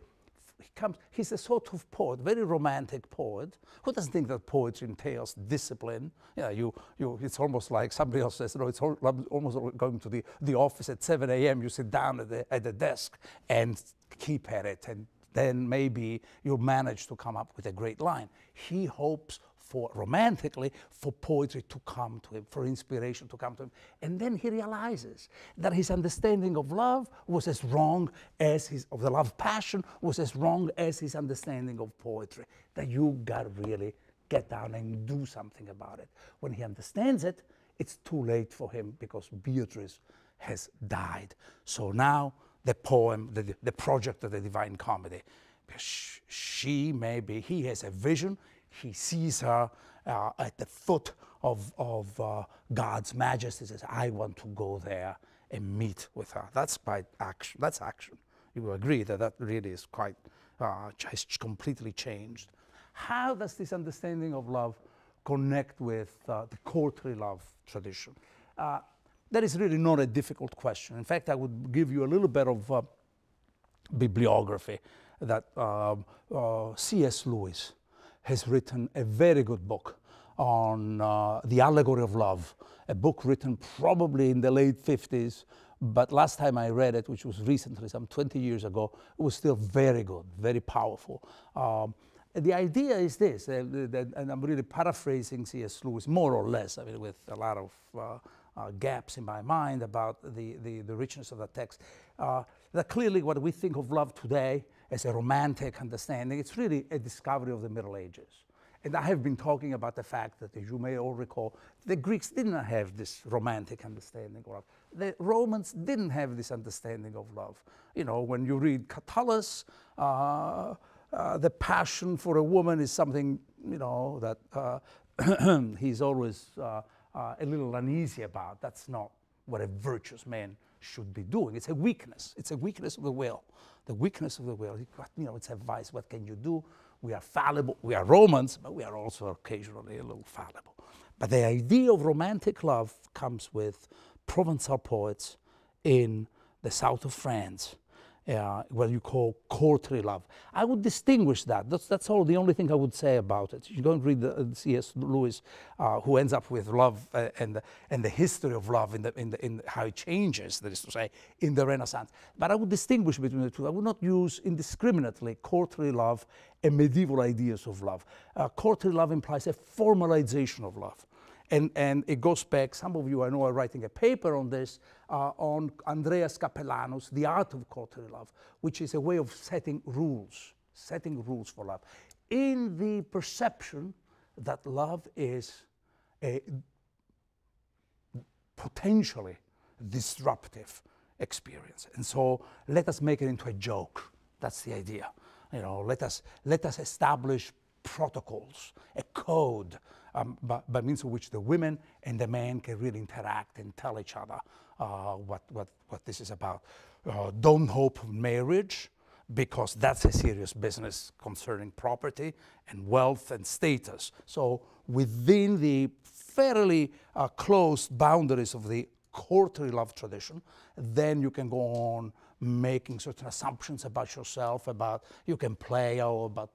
Speaker 1: he comes, he's a sort of poet, very romantic poet, who doesn't think that poetry entails discipline. Yeah, you, you, it's almost like somebody else says, no, it's almost going to the, the office at 7 a.m., you sit down at the, at the desk and keep at it and then maybe you'll manage to come up with a great line. He hopes for romantically for poetry to come to him, for inspiration to come to him. And then he realizes that his understanding of love was as wrong as his of the love passion was as wrong as his understanding of poetry. That you gotta really get down and do something about it. When he understands it, it's too late for him because Beatrice has died. So now the poem, the, the project of the Divine Comedy. She maybe, he has a vision, he sees her uh, at the foot of, of uh, God's majesty, says, I want to go there and meet with her. That's quite action, that's action. You will agree that that really is quite, uh, has completely changed. How does this understanding of love connect with uh, the courtly love tradition? Uh, that is really not a difficult question. In fact, I would give you a little bit of uh, bibliography that um, uh, C.S. Lewis has written a very good book on uh, the allegory of love, a book written probably in the late 50s, but last time I read it, which was recently, some 20 years ago, it was still very good, very powerful. Um, the idea is this, uh, that, and I'm really paraphrasing C.S. Lewis more or less, I mean, with a lot of uh, uh, gaps in my mind about the, the, the richness of the text. Uh, that clearly what we think of love today as a romantic understanding, it's really a discovery of the Middle Ages. And I have been talking about the fact that, as you may all recall, the Greeks didn't have this romantic understanding of love. The Romans didn't have this understanding of love. You know, when you read Catullus, uh, uh, the passion for a woman is something, you know, that uh, he's always uh, uh, a little uneasy about. That's not what a virtuous man should be doing. It's a weakness. It's a weakness of the will. The weakness of the will. You know, it's a vice. What can you do? We are fallible. We are Romans, but we are also occasionally a little fallible. But the idea of romantic love comes with Provençal poets in the south of France uh, what you call courtly love. I would distinguish that. That's, that's all the only thing I would say about it. You don't read the, uh, C.S. Lewis, uh, who ends up with love uh, and, the, and the history of love in, the, in, the, in how it changes, that is to say, in the Renaissance. But I would distinguish between the two. I would not use indiscriminately courtly love and medieval ideas of love. Uh, courtly love implies a formalization of love. And, and it goes back, some of you I know are writing a paper on this, uh, on Andreas Capellanus, The Art of Courtly Love, which is a way of setting rules, setting rules for love. In the perception that love is a potentially disruptive experience. And so let us make it into a joke. That's the idea. You know, let us, let us establish protocols, a code um, by, by, means of which the women and the men can really interact and tell each other uh, what, what, what this is about. Uh, don't hope marriage because that's a serious business concerning property and wealth and status. So within the fairly uh, closed boundaries of the courtly love tradition, then you can go on making certain assumptions about yourself, about you can play or about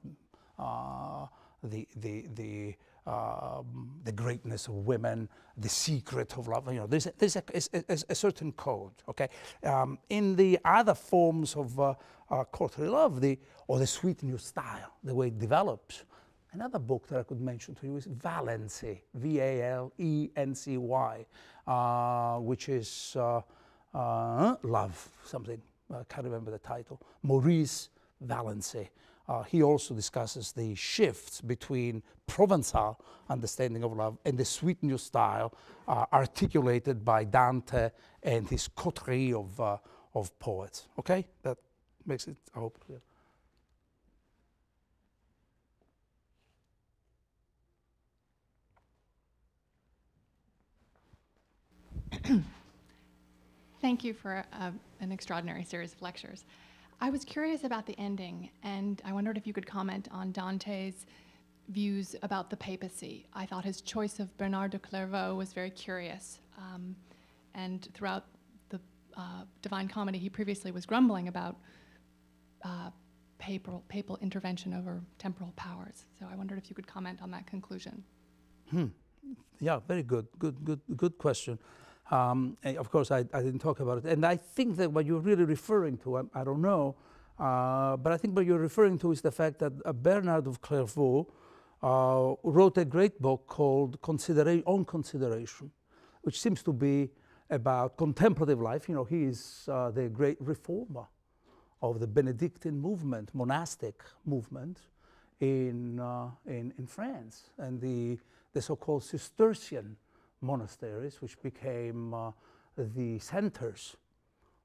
Speaker 1: uh, the, the, the um, the greatness of women, the secret of love. You know, there's a, there's a, a, a certain code. Okay, um, in the other forms of uh, uh, courtly love, the or the sweet new style, the way it develops. Another book that I could mention to you is Valency, V-A-L-E-N-C-Y, uh, which is uh, uh, love something. I can't remember the title. Maurice Valency uh, he also discusses the shifts between Provençal understanding of love and the sweet new style uh, articulated by Dante and his coterie of, uh, of poets. Okay, that makes it, I hope, clear.
Speaker 3: Thank you for uh, an extraordinary series of lectures. I was curious about the ending, and I wondered if you could comment on Dante's views about the papacy. I thought his choice of Bernard de Clairvaux was very curious. Um, and throughout the uh, Divine Comedy, he previously was grumbling about uh, papal, papal intervention over temporal powers. So I wondered if you could comment on that conclusion.
Speaker 1: Hmm. Yeah, very good. Good, good, good question. Um, of course, I, I, didn't talk about it. And I think that what you're really referring to, I, I don't know, uh, but I think what you're referring to is the fact that uh, Bernard of Clairvaux uh, wrote a great book called Considera On Consideration, which seems to be about contemplative life. You know, he is uh, the great reformer of the Benedictine movement, monastic movement in, uh, in, in France, and the, the so-called Cistercian monasteries, which became uh, the centers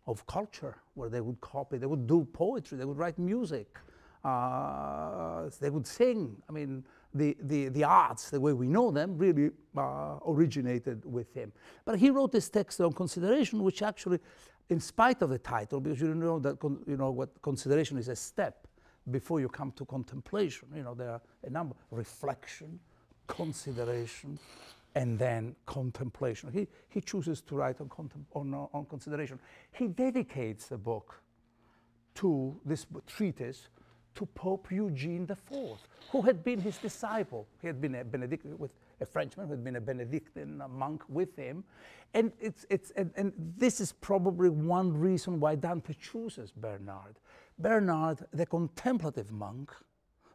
Speaker 1: of culture, where they would copy, they would do poetry, they would write music, uh, they would sing. I mean, the, the, the arts, the way we know them, really uh, originated with him. But he wrote this text on consideration, which actually, in spite of the title, because you know that you know what consideration is a step before you come to contemplation. You know, there are a number reflection, consideration, and then contemplation. He, he chooses to write on, on, uh, on consideration. He dedicates the book to this treatise to Pope Eugene IV, who had been his disciple. He had been a Benedict with a Frenchman who had been a Benedictine monk with him. And, it's, it's, and, and this is probably one reason why Dante chooses Bernard. Bernard, the contemplative monk,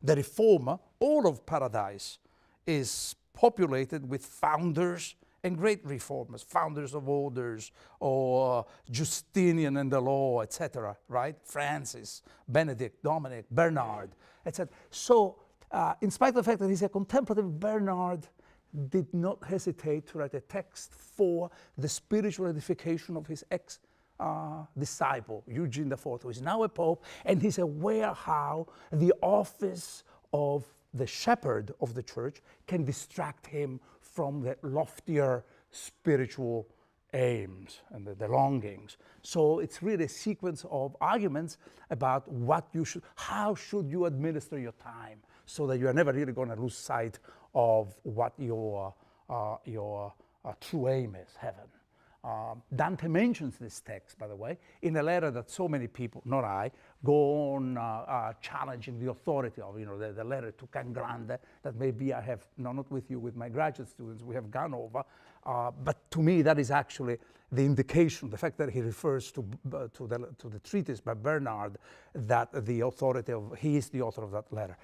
Speaker 1: the reformer, all of paradise is populated with founders and great reformers, founders of orders, or Justinian and the law, etc., right? Francis, Benedict, Dominic, Bernard, etc. So, uh, in spite of the fact that he's a contemplative, Bernard did not hesitate to write a text for the spiritual edification of his ex uh, disciple, Eugene IV, who is now a pope, and he's aware how the office of the shepherd of the church can distract him from the loftier spiritual aims and the, the, longings. So it's really a sequence of arguments about what you should, how should you administer your time so that you are never really going to lose sight of what your, uh, your uh, true aim is, heaven. Um, Dante mentions this text, by the way, in a letter that so many people, not I, go on uh, uh, challenging the authority of, you know, the, the, letter to Cangrande that maybe I have, no, not with you, with my graduate students, we have gone over. Uh, but to me, that is actually the indication, the fact that he refers to, uh, to, the, to the treatise by Bernard, that the authority of, he is the author of that letter.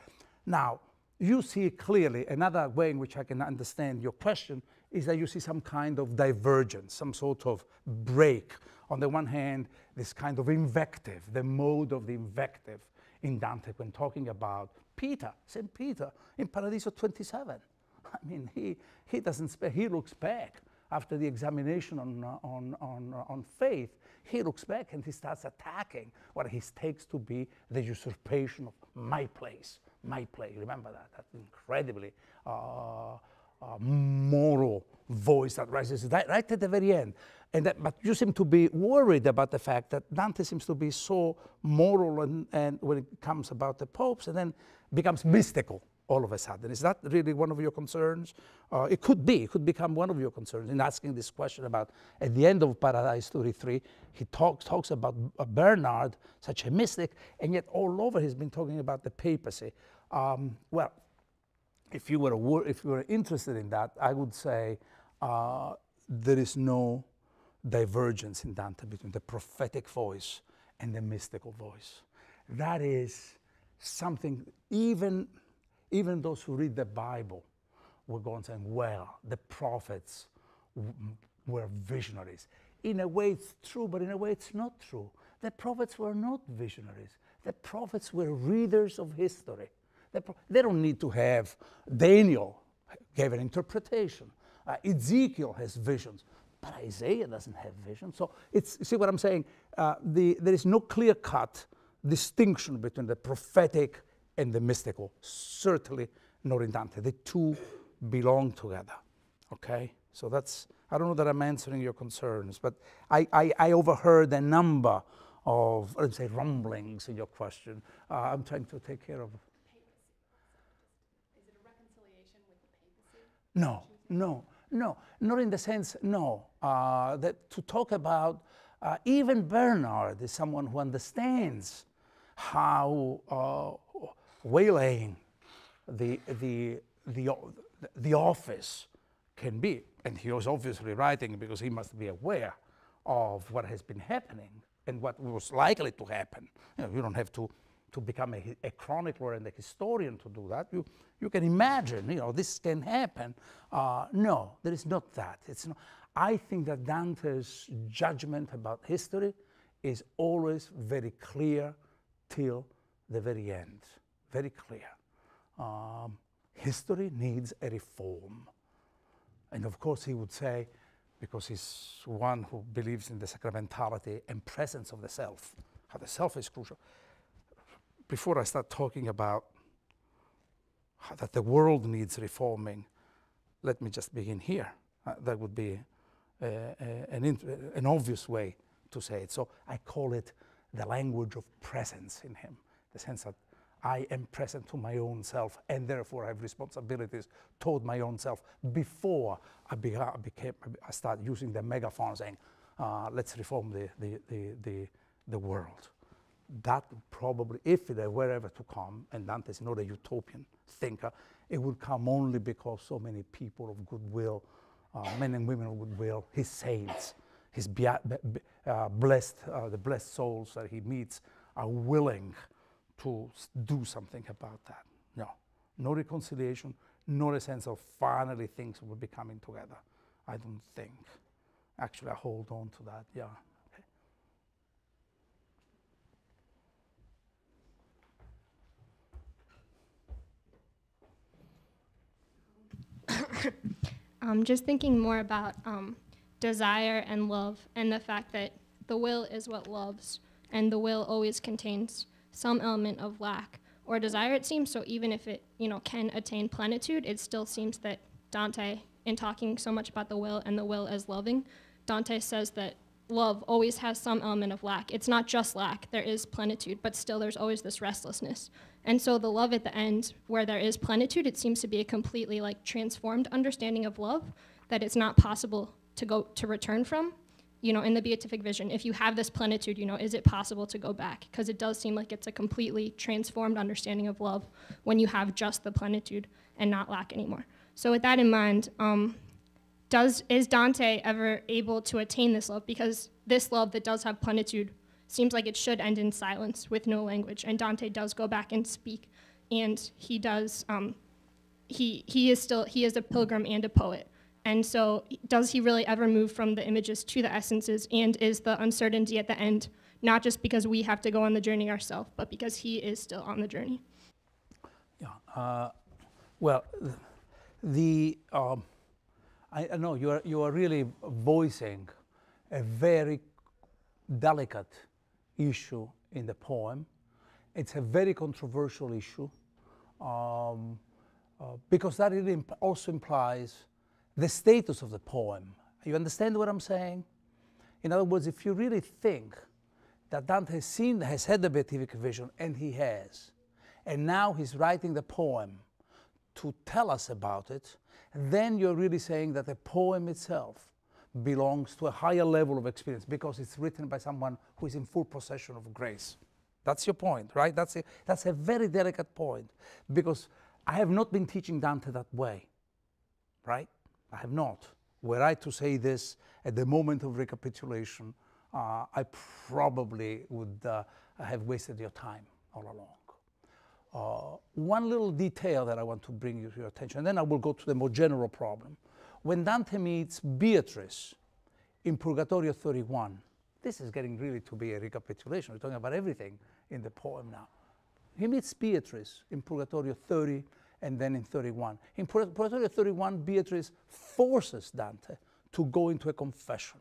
Speaker 1: Now, you see clearly another way in which I can understand your question is that you see some kind of divergence, some sort of break. On the one hand, this kind of invective, the mode of the invective in Dante when talking about Peter, St. Peter, in Paradiso 27. I mean, he, he doesn't spare, he looks back after the examination on, on, on, on faith, he looks back and he starts attacking what he takes to be the usurpation of my place, my place. Remember that, that incredibly uh, uh, moral voice that rises right, right at the very end. And that, but you seem to be worried about the fact that Dante seems to be so moral and, and when it comes about the popes and then becomes mystical all of a sudden. Is that really one of your concerns? Uh, it could be, it could become one of your concerns in asking this question about, at the end of Paradise 33, he talks, talks about uh, Bernard, such a mystic, and yet all over he's been talking about the papacy. Um, well, if you were if you were interested in that, I would say uh, there is no divergence in Dante between the prophetic voice and the mystical voice. That is something even even those who read the Bible will go and say, well, the prophets were visionaries. In a way, it's true, but in a way, it's not true. The prophets were not visionaries. The prophets were readers of history. They don't need to have Daniel gave an interpretation. Uh, Ezekiel has visions, but Isaiah doesn't have vision. So it's see what I'm saying. Uh, the, there is no clear-cut distinction between the prophetic and the mystical. Certainly not in Dante. The two belong together. Okay. So that's, I don't know that I'm answering your concerns, but I, I, I overheard a number of, let's say, rumblings in your question. Uh, I'm trying to take care of.
Speaker 3: Is it a reconciliation with the papacy?
Speaker 1: No, no, no, not in the sense, no, uh, that to talk about, uh, even Bernard is someone who understands how uh, waylaying the, the, the, the office can be. And he was obviously writing because he must be aware of what has been happening and what was likely to happen. You, know, you don't have to, to become a, a, chronicler and a historian to do that. You, you can imagine, you know, this can happen. Uh, no, there is not that. It's not, I think that Dante's judgment about history is always very clear till the very end. Very clear. Um, history needs a reform. And of course, he would say, because he's one who believes in the sacramentality and presence of the self, how the self is crucial. Before I start talking about that the world needs reforming, let me just begin here. Uh, that would be uh, uh, an, an obvious way to say it. So I call it the language of presence in him, the sense that I am present to my own self and therefore I have responsibilities toward my own self before I, beca I became, I start using the megaphone saying, uh, let's reform the, the, the, the, the world. That probably, if it were ever to come, and Dante is not a utopian thinker, it would come only because so many people of goodwill, uh, men and women of goodwill, his saints, his uh, blessed, uh, the blessed souls that he meets are willing to do something about that. No, no reconciliation, not a sense of finally things will be coming together. I don't think. Actually, I hold on to that, yeah.
Speaker 4: I'm just thinking more about um, desire and love and the fact that the will is what loves, and the will always contains some element of lack or desire, it seems. So even if it, you know, can attain plenitude, it still seems that Dante, in talking so much about the will and the will as loving, Dante says that love always has some element of lack. It's not just lack, there is plenitude, but still there's always this restlessness. And so the love at the end, where there is plenitude, it seems to be a completely like transformed understanding of love that it's not possible to go to return from you know, in the beatific vision, if you have this plenitude, you know, is it possible to go back? Because it does seem like it's a completely transformed understanding of love when you have just the plenitude and not lack anymore. So with that in mind, um, does is Dante ever able to attain this love? Because this love that does have plenitude seems like it should end in silence with no language, and Dante does go back and speak, and he does. Um, he he is still he is a pilgrim and a poet. And so, does he really ever move from the images to the essences? And is the uncertainty at the end not just because we have to go on the journey ourselves, but because he is still on the journey?
Speaker 1: Yeah. Uh, well, the um, I, know you are you are really voicing a very delicate issue in the poem. It's a very controversial issue um, uh, because that imp also implies the status of the poem. You understand what I'm saying? In other words, if you really think that Dante has seen, has had the beatific vision, and he has, and now he's writing the poem to tell us about it, then you're really saying that the poem itself belongs to a higher level of experience because it's written by someone who is in full possession of grace. That's your point, right? That's a, that's a very delicate point because I have not been teaching Dante that way, right? I have not. Were I to say this at the moment of recapitulation, uh, I probably would uh, have wasted your time all along. Uh, one little detail that I want to bring you to your attention, and then I will go to the more general problem. When Dante meets Beatrice in Purgatorio 31, this is getting really to be a recapitulation. We're talking about everything in the poem now. He meets Beatrice in Purgatorio 30 and then in 31. In Purgatorio 31, Beatrice forces Dante to go into a confession.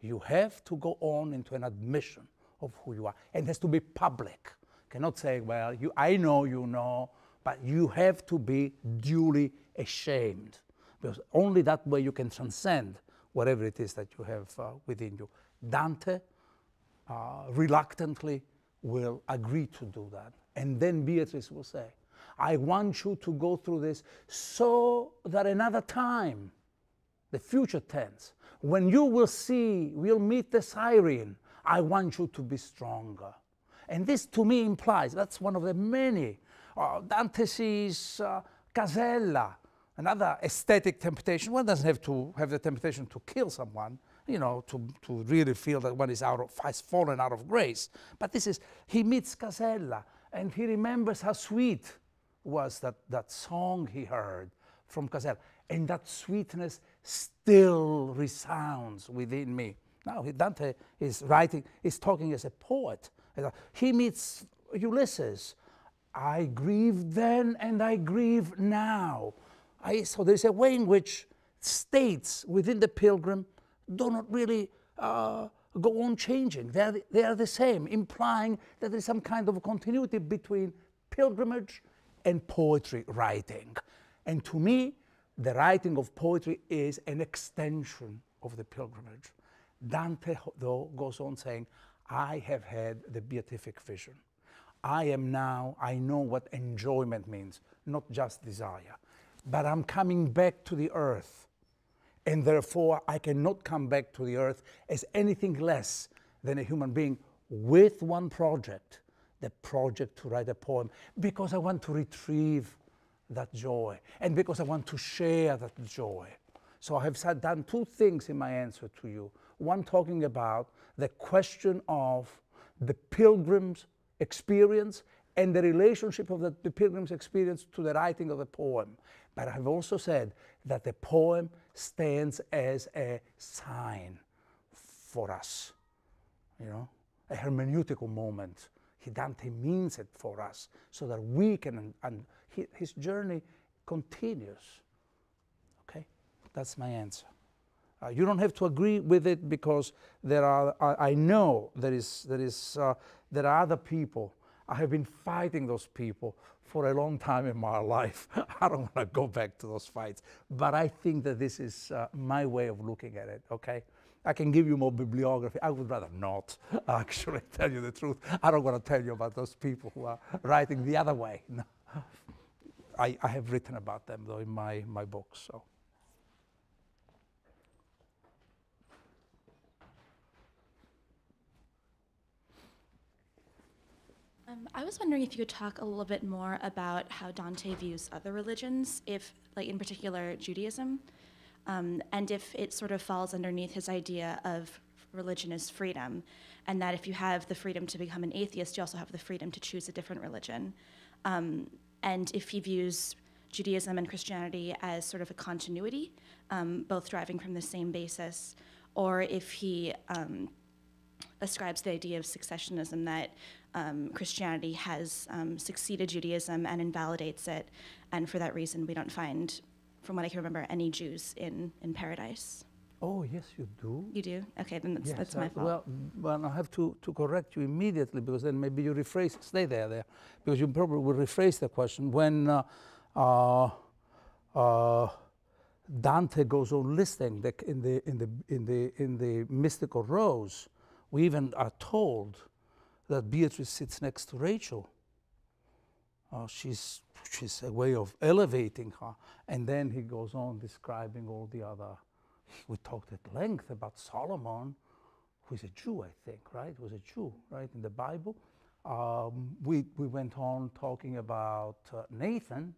Speaker 1: You have to go on into an admission of who you are, and it has to be public. Cannot say, well, you, I know you know, but you have to be duly ashamed. because only that way you can transcend whatever it is that you have uh, within you. Dante uh, reluctantly will agree to do that. And then Beatrice will say, I want you to go through this so that another time, the future tense, when you will see, we'll meet the siren, I want you to be stronger. And this to me implies, that's one of the many. Uh, Dante sees uh, Casella, another aesthetic temptation. One doesn't have to have the temptation to kill someone, you know, to, to really feel that one is out of, has fallen out of grace. But this is, he meets Casella and he remembers how sweet was that, that song he heard from Casella. And that sweetness still resounds within me. Now, Dante is writing, is talking as a poet. He meets Ulysses. I grieve then and I grieve now. I, so there's a way in which states within the pilgrim do not really uh, go on changing. They are, they are the same, implying that there is some kind of continuity between pilgrimage and poetry writing. And to me, the writing of poetry is an extension of the pilgrimage. Dante, though, goes on saying, I have had the beatific vision. I am now, I know what enjoyment means, not just desire. But I'm coming back to the earth. And therefore, I cannot come back to the earth as anything less than a human being with one project the project to write a poem because I want to retrieve that joy and because I want to share that joy. So I have done two things in my answer to you. One talking about the question of the pilgrim's experience and the relationship of the, the pilgrim's experience to the writing of the poem. But I have also said that the poem stands as a sign for us, you know, a hermeneutical moment He Dante means it for us so that we can, and his journey continues. Okay? That's my answer. Uh, you don't have to agree with it because there are, I, I know there, is, there, is, uh, there are other people. I have been fighting those people for a long time in my life. I don't want to go back to those fights. But I think that this is uh, my way of looking at it, okay? I can give you more bibliography. I would rather not actually tell you the truth. I don't want to tell you about those people who are writing the other way. No. I, I have written about them though in my, my books. So.
Speaker 5: Um, I was wondering if you could talk a little bit more about how Dante views other religions, if, like, in particular, Judaism. Um, and if it sort of falls underneath his idea of religion as freedom, and that if you have the freedom to become an atheist, you also have the freedom to choose a different religion. Um, and if he views Judaism and Christianity as sort of a continuity, um, both driving from the same basis, or if he um, ascribes the idea of successionism that um, Christianity has um, succeeded Judaism and invalidates it, and for that reason, we don't find from what I can remember, any Jews in, in paradise.
Speaker 1: Oh, yes, you do.
Speaker 5: You do? Okay, then that's,
Speaker 1: yes,
Speaker 5: that's my fault.
Speaker 1: Well, well, I have to, to correct you immediately because then maybe you rephrase, stay there, there, because you probably will rephrase the question. When uh, uh, uh, Dante goes on listing the, in, the, in, the, in, the, in the mystical rose, we even are told that Beatrice sits next to Rachel. Uh, she's she's a way of elevating her. And then he goes on describing all the other. We talked at length about Solomon, who is a Jew, I think, right? Was a Jew, right, in the Bible. Um, we, we went on talking about uh, Nathan.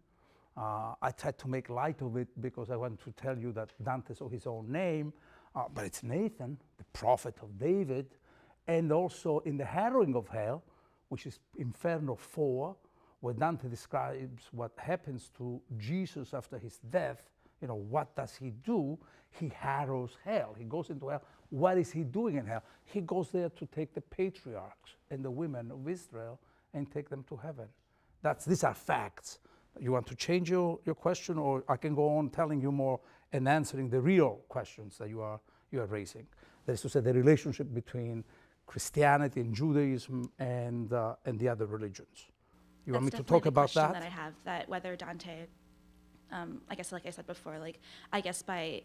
Speaker 1: Uh, I tried to make light of it because I want to tell you that Dante saw his own name, uh, but it's Nathan, the prophet of David. And also in the harrowing of hell, which is Inferno 4, where Dante describes what happens to Jesus after his death, you know, what does he do? He harrows hell. He goes into hell. What is he doing in hell? He goes there to take the patriarchs and the women of Israel and take them to heaven. That's, these are facts. You want to change your, your question, or I can go on telling you more and answering the real questions that you are, you are raising. That is to say, the relationship between Christianity and Judaism and, uh, and the other religions. You want me to talk about that?
Speaker 5: that I have that whether Dante um, I guess, like I said before, like I guess by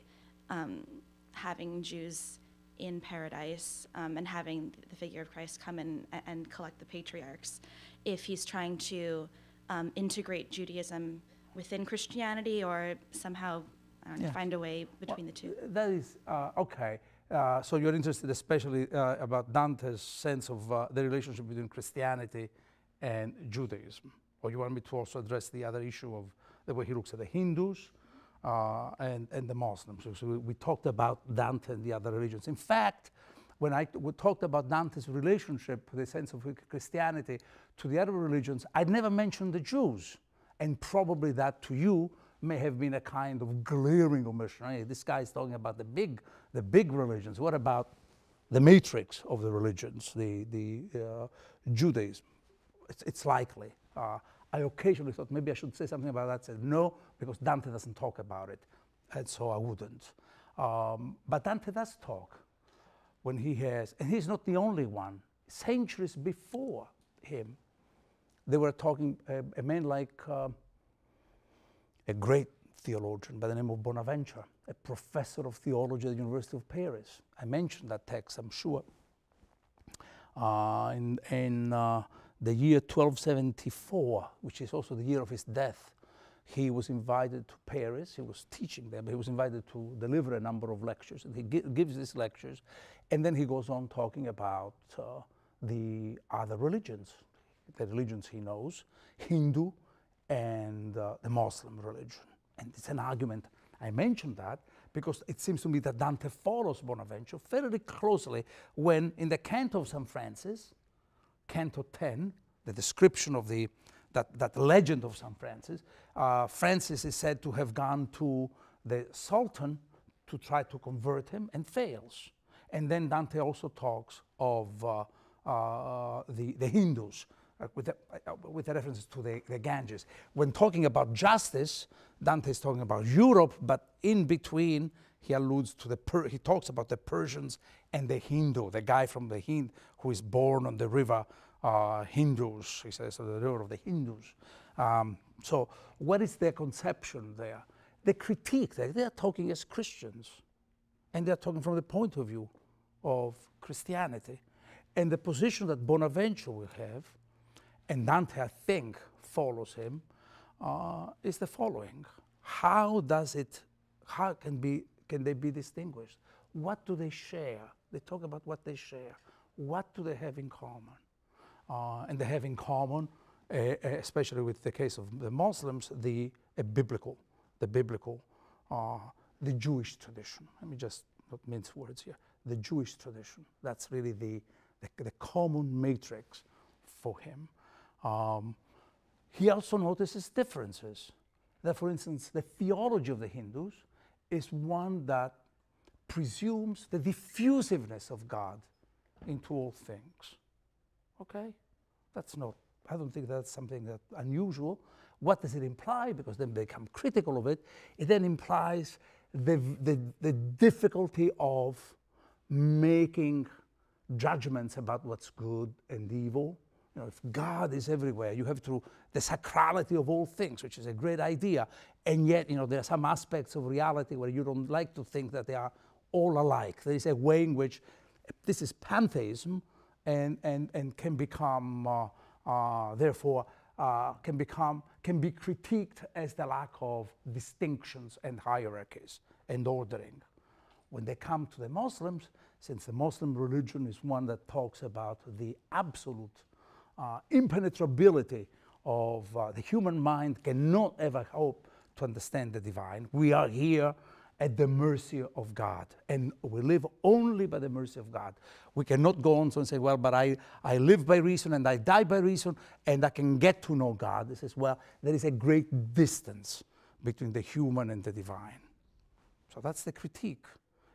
Speaker 5: um, having Jews in paradise um, and having the figure of Christ come in and, and collect the patriarchs, if he's trying to um, integrate Judaism within Christianity or somehow I don't know,
Speaker 1: Yeah.
Speaker 5: find a way between the two.
Speaker 1: That is uh, okay. Uh, so you're interested especially uh, about Dante's sense of uh, the relationship between Christianity and Judaism, or you want me to also address the other issue of the way he looks at the Hindus uh, and, and the Muslims. So we, we talked about Dante and the other religions. In fact, when I talked about Dante's relationship, the sense of Christianity to the other religions, I'd never mentioned the Jews. And probably that to you may have been a kind of glaring omission. This guy is talking about the big, the big religions. What about the matrix of the religions, the, the uh, Judaism? It's, it's likely. Uh, I occasionally thought maybe I should say something about that. Said no, because Dante doesn't talk about it, and so I wouldn't. Um, but Dante does talk when he has, and he's not the only one. Centuries before him, they were talking. Uh, a man like uh, a great theologian by the name of Bonaventure, a professor of theology at the University of Paris. I mentioned that text, I'm sure. Uh, in in uh, the year 1274, which is also the year of his death, he was invited to Paris. He was teaching there, but he was invited to deliver a number of lectures. And he gi- gives these lectures, and then he goes on talking about uh, the other religions, the religions he knows, Hindu and uh, the Muslim religion. And it's an argument. I mentioned that because it seems to me that Dante follows Bonaventure fairly closely when in the Canto of St. Francis, Canto 10, the description of the, that, that legend of St. Francis, uh, Francis is said to have gone to the Sultan to try to convert him and fails. And then Dante also talks of uh, uh, the, the Hindus with, the, uh, with the references to the, the Ganges. When talking about justice, Dante is talking about Europe, but in between, he alludes to the, per- he talks about the Persians and the Hindu, the guy from the Hind who is born on the river uh, Hindus, he says, the river of the Hindus. Um, so, what is their conception there? The critique, that they are talking as Christians, and they're talking from the point of view of Christianity. And the position that Bonaventure will have, and Dante, I think, follows him, uh, is the following: How does it? How can be? Can they be distinguished? What do they share? They talk about what they share. What do they have in common? Uh, and they have in common, uh, especially with the case of the Muslims, the biblical, the biblical, uh, the Jewish tradition. Let me just not mince words here. The Jewish tradition. That's really the, the, the common matrix for him. Um, he also notices differences. That, for instance, the theology of the Hindus is one that presumes the diffusiveness of God into all things. Okay? That's not, I don't think that's something that unusual. What does it imply? Because then they become critical of it. It then implies the, the, the difficulty of making judgments about what's good and evil. You know, if God is everywhere, you have to the sacrality of all things, which is a great idea, and yet you know there are some aspects of reality where you don't like to think that they are all alike. There is a way in which this is pantheism, and and and can become uh, uh, therefore uh, can become can be critiqued as the lack of distinctions and hierarchies and ordering when they come to the Muslims, since the Muslim religion is one that talks about the absolute uh, impenetrability of uh, the human mind, cannot ever hope to understand the divine. We are here at the mercy of God, and we live only by the mercy of God. We cannot go on and say, well, but I, I live by reason and I die by reason and I can get to know God. He says, well, there is a great distance between the human and the divine. So that's the critique.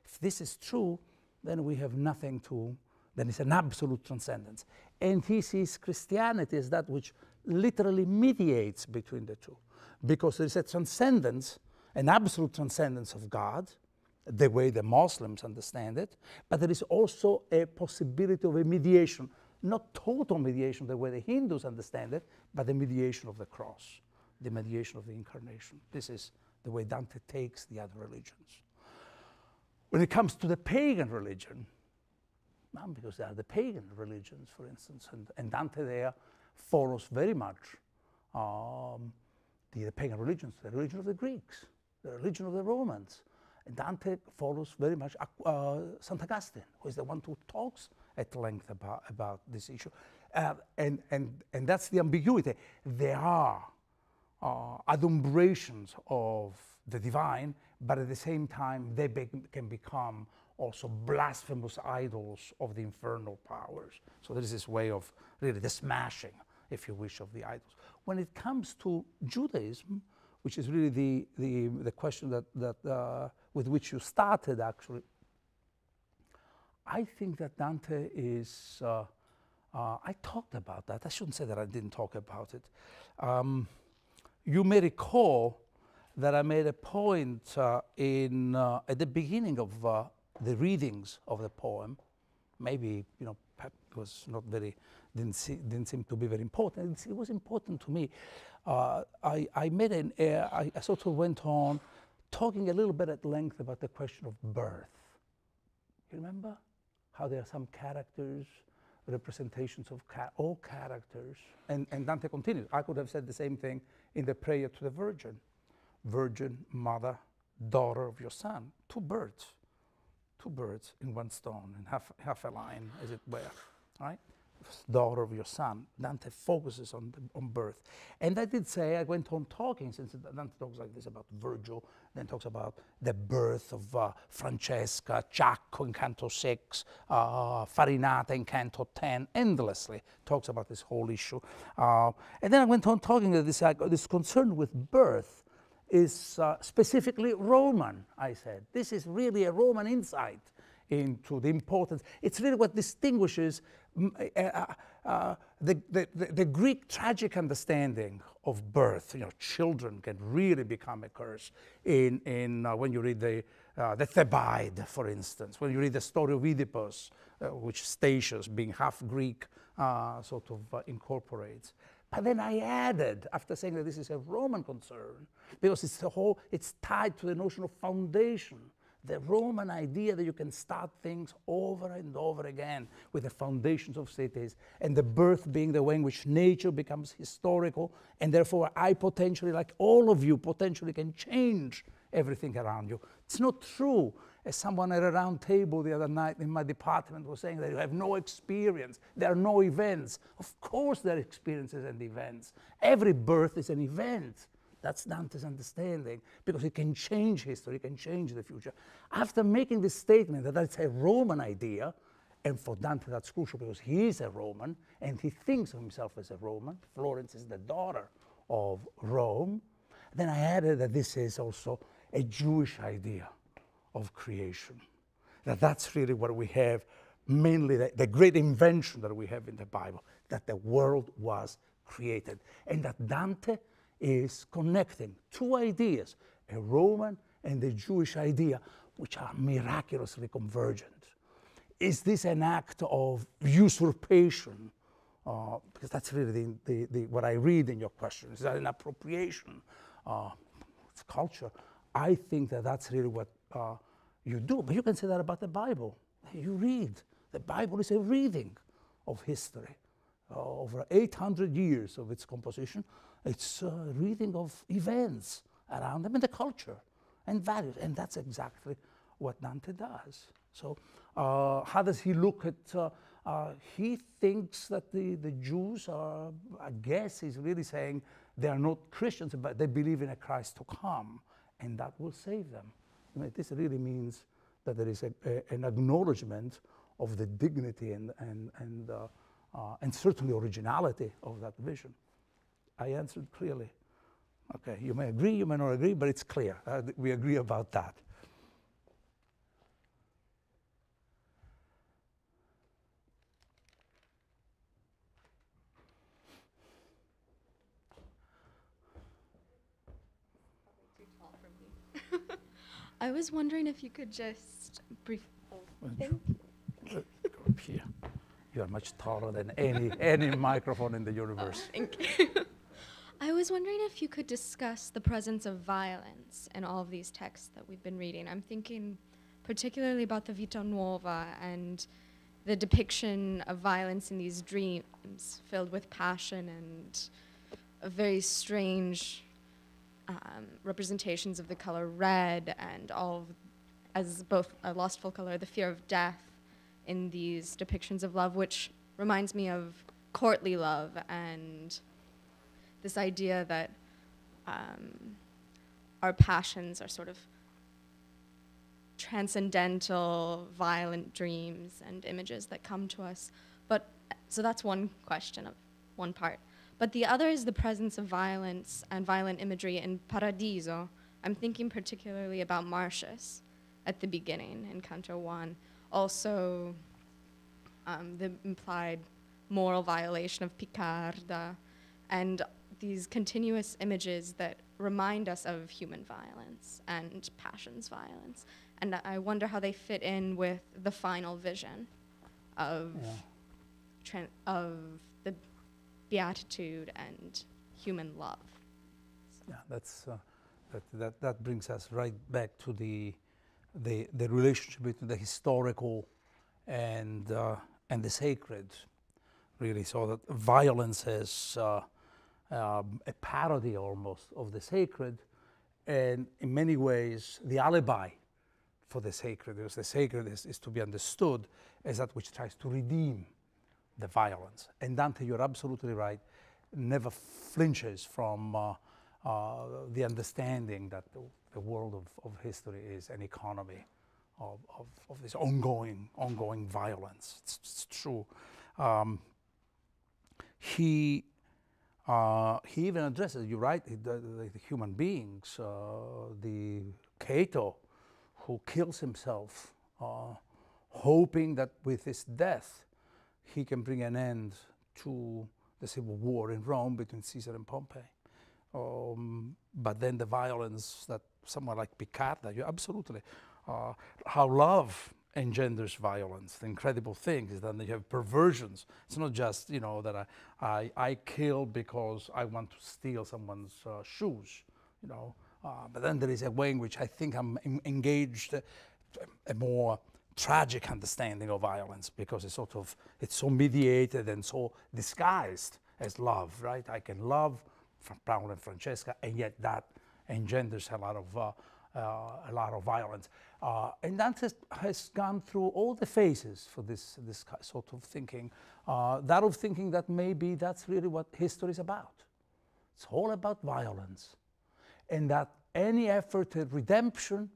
Speaker 1: If this is true, then we have nothing to, then it's an absolute transcendence. And he sees Christianity as that which literally mediates between the two. Because there is a transcendence, an absolute transcendence of God, the way the Muslims understand it, but there is also a possibility of a mediation, not total mediation the way the Hindus understand it, but the mediation of the cross. the mediation of the incarnation. This is the way Dante takes the other religions. When it comes to the pagan religion, because they are the pagan religions, for instance, and, and Dante there follows very much um, the, the pagan religions, the religion of the Greeks, the religion of the Romans. And Dante follows very much uh, St. Augustine, who is the one who talks at length about, about this issue. Uh, and, and, and that's the ambiguity. There are uh, adumbrations of the divine, but at the same time, they be can become also blasphemous idols of the infernal powers. So there is this way of really the smashing, if you wish, of the idols. When it comes to Judaism, which is really the, the, the question that, that, uh, with which you started, actually, I think that Dante is, uh, uh, I talked about that. I shouldn't say that I didn't talk about it. Um, you may recall that I made a point uh, in, uh, at the beginning of uh, the readings of the poem. Maybe, you know, was not very, didn't, see, didn't seem to be very important. It was important to me. Uh, I, I made an, uh, I, I sort of went on talking a little bit at length about the question of birth. You remember how there are some characters, representations of all characters, and, and Dante continues. I could have said the same thing in the prayer to the Virgin virgin mother, daughter of your son. Two birds, two birds in one stone, in half, half a line, as it were, right? Daughter of your son. Dante focuses on, the, on birth. And I did say, I went on talking, since Dante talks like this about Virgil, then talks about the birth of uh, Francesca, Ciacco in Canto 6, uh, Farinata in Canto 10, endlessly talks about this whole issue. Uh, and then I went on talking about this, this concern with birth is uh, specifically Roman, I said. This is really a Roman insight into the importance. It's really what distinguishes uh, uh, uh, the, the, the, Greek tragic understanding of birth. You know, children can really become a curse in, in uh, when you read the, uh, the Thebaid, for instance, when you read the story of Oedipus, uh, which Statius, being half Greek, sort of incorporates. But then I added, after saying that this is a Roman concern, because it's the whole, it's tied to the notion of foundation, the Roman idea that you can start things over and over again with the foundations of cities, and the birth being the way in which nature becomes historical, and therefore I potentially, like all of you, potentially can change everything around you. It's not true. As someone at a round table the other night in my department was saying that you have no experience, there are no events. Of course, there are experiences and events. Every birth is an event. That's Dante's understanding because it can change history, it can change the future. After making this statement that that's a Roman idea, and for Dante that's crucial because he is a Roman and he thinks of himself as a Roman, Florence is the daughter of Rome, then I added that this is also a Jewish idea of creation. That that's really what we have, mainly the, the great invention that we have in the Bible, that the world was created. And that Dante is connecting two ideas, a Roman and a Jewish idea, which are miraculously convergent. Is this an act of usurpation? Uh, because that's really the, the, the, what I read in your question. Is that an appropriation? Uh, culture. I think that that's really what uh, you do. But you can say that about the Bible. You read. The Bible is a reading of history. Uh, over 800 years of its composition, it's a reading of events around them and the culture and values. And that's exactly what Dante does. So, uh, how does he look at? Uh, uh, he thinks that the, the Jews are, I guess, he's really saying they are not Christians, but they believe in a Christ to come and that will save them. This really means that there is a, a, an acknowledgement of the dignity and, and, and, uh, uh, and certainly originality of that vision. I answered clearly. Okay, you may agree, you may not agree, but it's clear. Uh, we agree about that.
Speaker 6: I was wondering if you could just brief.
Speaker 1: You. up here. You are much taller than any any microphone in the universe.
Speaker 6: Oh, thank you. I was wondering if you could discuss the presence of violence in all of these texts that we've been reading. I'm thinking particularly about the Vita Nuova and the depiction of violence in these dreams filled with passion and a very strange um, representations of the color red and all as both a lustful color, the fear of death in these depictions of love, which reminds me of courtly love and this idea that um, our passions are sort of transcendental, violent dreams and images that come to us. But so that's one question of one part. But the other is the presence of violence and violent imagery in Paradiso. I'm thinking particularly about Marsyas at the beginning in Canto 1. Also, um, the implied moral violation of Piccarda, and these continuous images that remind us of human violence and passions violence. And I wonder how they fit in with the final vision of,
Speaker 1: Yeah.
Speaker 6: of beatitude and human love.
Speaker 1: Yeah, that's, uh, that, that, that brings us right back to the, the, the relationship between the historical and, uh, and the sacred, really. So that violence is uh, um, a parody almost of the sacred, and in many ways, the alibi for the sacred, because the sacred is, is to be understood as that which tries to redeem the violence. And Dante, you're absolutely right, never flinches from uh, uh, the understanding that the, the world of, of history is an economy of, of, of this ongoing, ongoing violence. It's, it's true. Um, he, uh, he even addresses, you're right, the, the, the human beings, uh, the Cato, who kills himself, uh, hoping that with his death he can bring an end to the civil war in Rome between Caesar and Pompey. Um, but then the violence that someone like Piccarda, you absolutely, uh, how love engenders violence. The incredible thing is that you have perversions. It's not just you know that I I, I kill because I want to steal someone's uh, shoes, you know. Uh, but then there is a way in which I think I'm engaged uh, a more tragic understanding of violence because it's sort of it's so mediated and so disguised as love, right? I can love Paolo and Francesca, and yet that engenders a lot of uh, uh, a lot of violence. Uh, and Dante has, has gone through all the phases for this this sort of thinking. Uh, that of thinking that maybe that's really what history is about. It's all about violence, and that any effort at redemption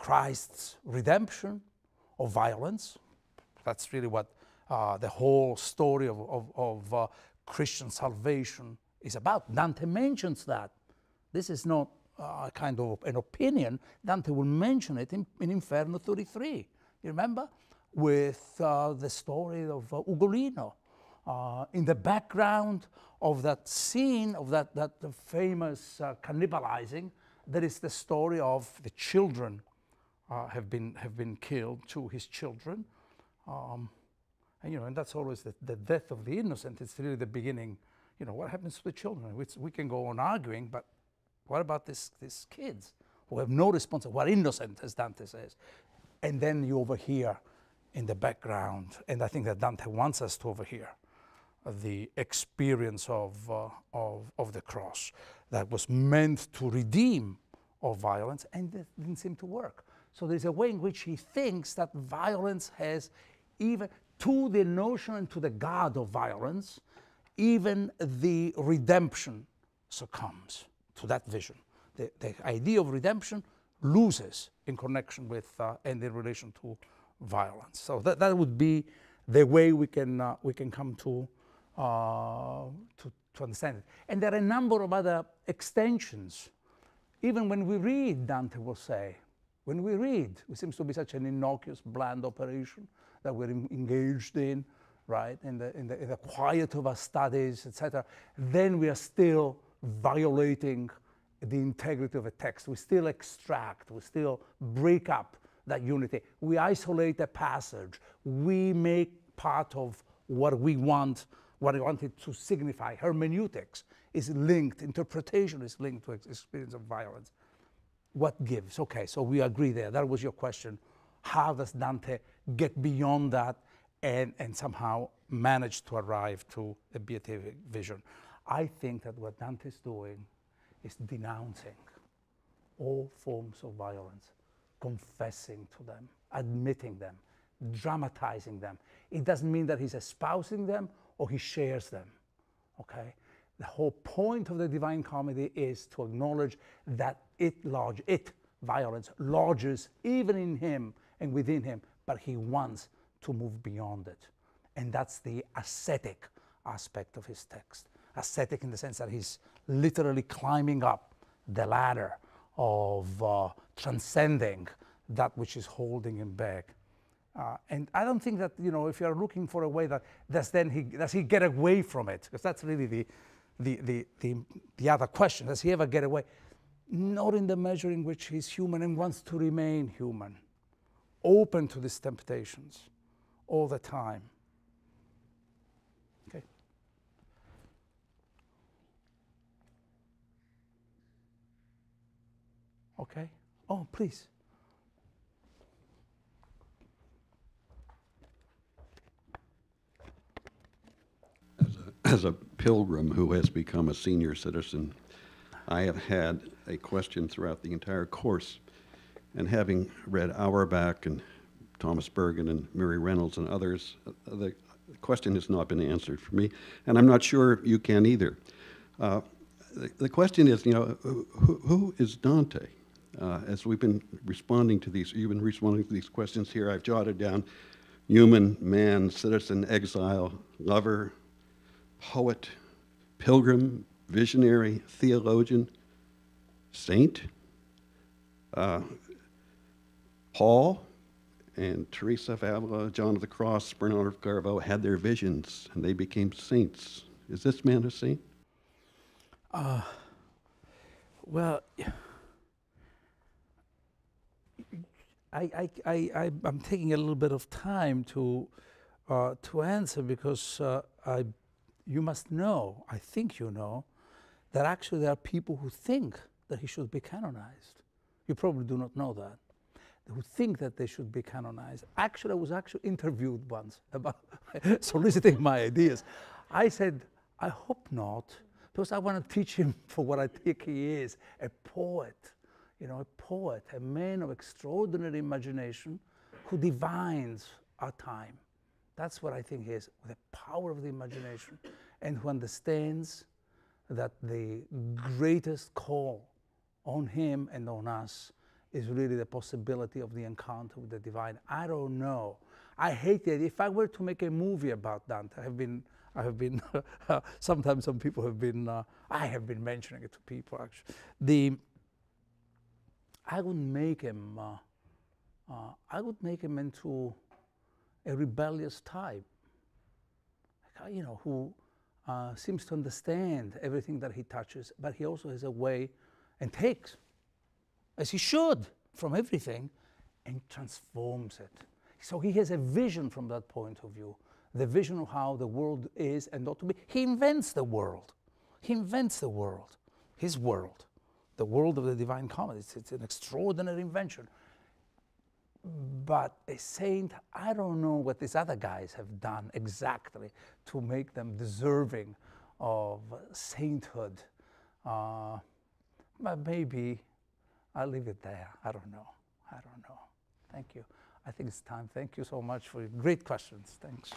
Speaker 1: Christ's redemption of violence. That's really what uh, the whole story of, of, of uh, Christian salvation is about. Dante mentions that. This is not uh, kind of an opinion. Dante will mention it in, in Inferno 33. You remember? With uh, the story of uh, Ugolino. Uh, in the background of that scene, of that, that famous cannibalizing, there is the story of the children uh, have been have been killed to his children, um, and you know, and that's always the, the death of the innocent. It's really the beginning. You know, what happens to the children? We, we can go on arguing, but what about this, these kids who have no response, who are innocent, as Dante says? And then you overhear in the background, and I think that Dante wants us to overhear the experience of, uh, of, of the cross that was meant to redeem of violence, and that didn't seem to work. So there's a way in which he thinks that violence has even to the notion and to the God of violence, even the redemption succumbs to that vision. The, the idea of redemption loses in connection with uh, and in relation to violence. So that, that would be the way we can, uh, we can come to, uh, to, to understand it. And there are a number of other extensions. Even when we read, Dante will say, when we read, it seems to be such an innocuous, bland operation that we're en- engaged in, right, in the, in, the, in the quiet of our studies, etc., then we are still violating the integrity of a text. We still extract, we still break up that unity. We isolate a passage. We make part of what we want what he wanted to signify. Hermeneutics is linked, interpretation is linked to experience of violence. What gives? Okay, so we agree there. That was your question. How does Dante get beyond that and, and somehow manage to arrive to a beatific vision? I think that what Dante is doing is denouncing all forms of violence, confessing to them, admitting them, dramatizing them. It doesn't mean that he's espousing them or he shares them. Okay? The whole point of the Divine Comedy is to acknowledge that it lodge, it, violence, lodges even in him and within him, but he wants to move beyond it. And that's the ascetic aspect of his text. Ascetic in the sense that he's literally climbing up the ladder of uh, transcending that which is holding him back. Uh, and I don't think that, you know, if you're looking for a way that does then he, does he get away from it? Because that's really the, the, the, the, the other question. Does he ever get away? Not in the measure in which he's human and wants to remain human, open to these temptations all the time. Okay. Okay. Oh, please.
Speaker 7: as a pilgrim who has become a senior citizen, I have had a question throughout the entire course. And having read Auerbach and Thomas Bergin and Mary Reynolds and others, the question has not been answered for me, and I'm not sure you can either. Uh, the, the, question is, you know, who, who is Dante? Uh, as we've been responding to these, you've been responding to these questions here, I've jotted down human, man, citizen, exile, lover, poet, pilgrim, visionary, theologian, saint. Uh, Paul and Teresa of Avila, John of the Cross, Bernard of Clairvaux had their visions and they became saints. Is this man a saint? Uh,
Speaker 1: well, I, I, I, I'm taking a little bit of time to, uh, to answer because uh, I you must know, I think you know, that actually there are people who think that he should be canonized. You probably do not know that. Who think that they should be canonized. Actually, I was actually interviewed once about soliciting my ideas. I said, I hope not, because I want to teach him for what I think he is a poet. You know, a poet, a man of extraordinary imagination who divines our time. That's what I think is, the power of the imagination, and who understands that the greatest call on him and on us is really the possibility of the encounter with the divine. I don't know. I hate it. If I were to make a movie about Dante, I have been, I have been, sometimes some people have been, uh, I have been mentioning it to people actually. The, I would make him, uh, uh, I would make him into a rebellious type, you know, who uh, seems to understand everything that he touches, but he also has a way and takes, as he should, from everything and transforms it. So he has a vision from that point of view, the vision of how the world is and ought to be. He invents the world. He invents the world, his world, the world of the Divine Comedy. It's, it's an extraordinary invention. But a saint, I don't know what these other guys have done exactly to make them deserving of sainthood. Uh, but maybe I'll leave it there. I don't know. I don't know. Thank you. I think it's time. Thank you so much for your great questions. Thanks.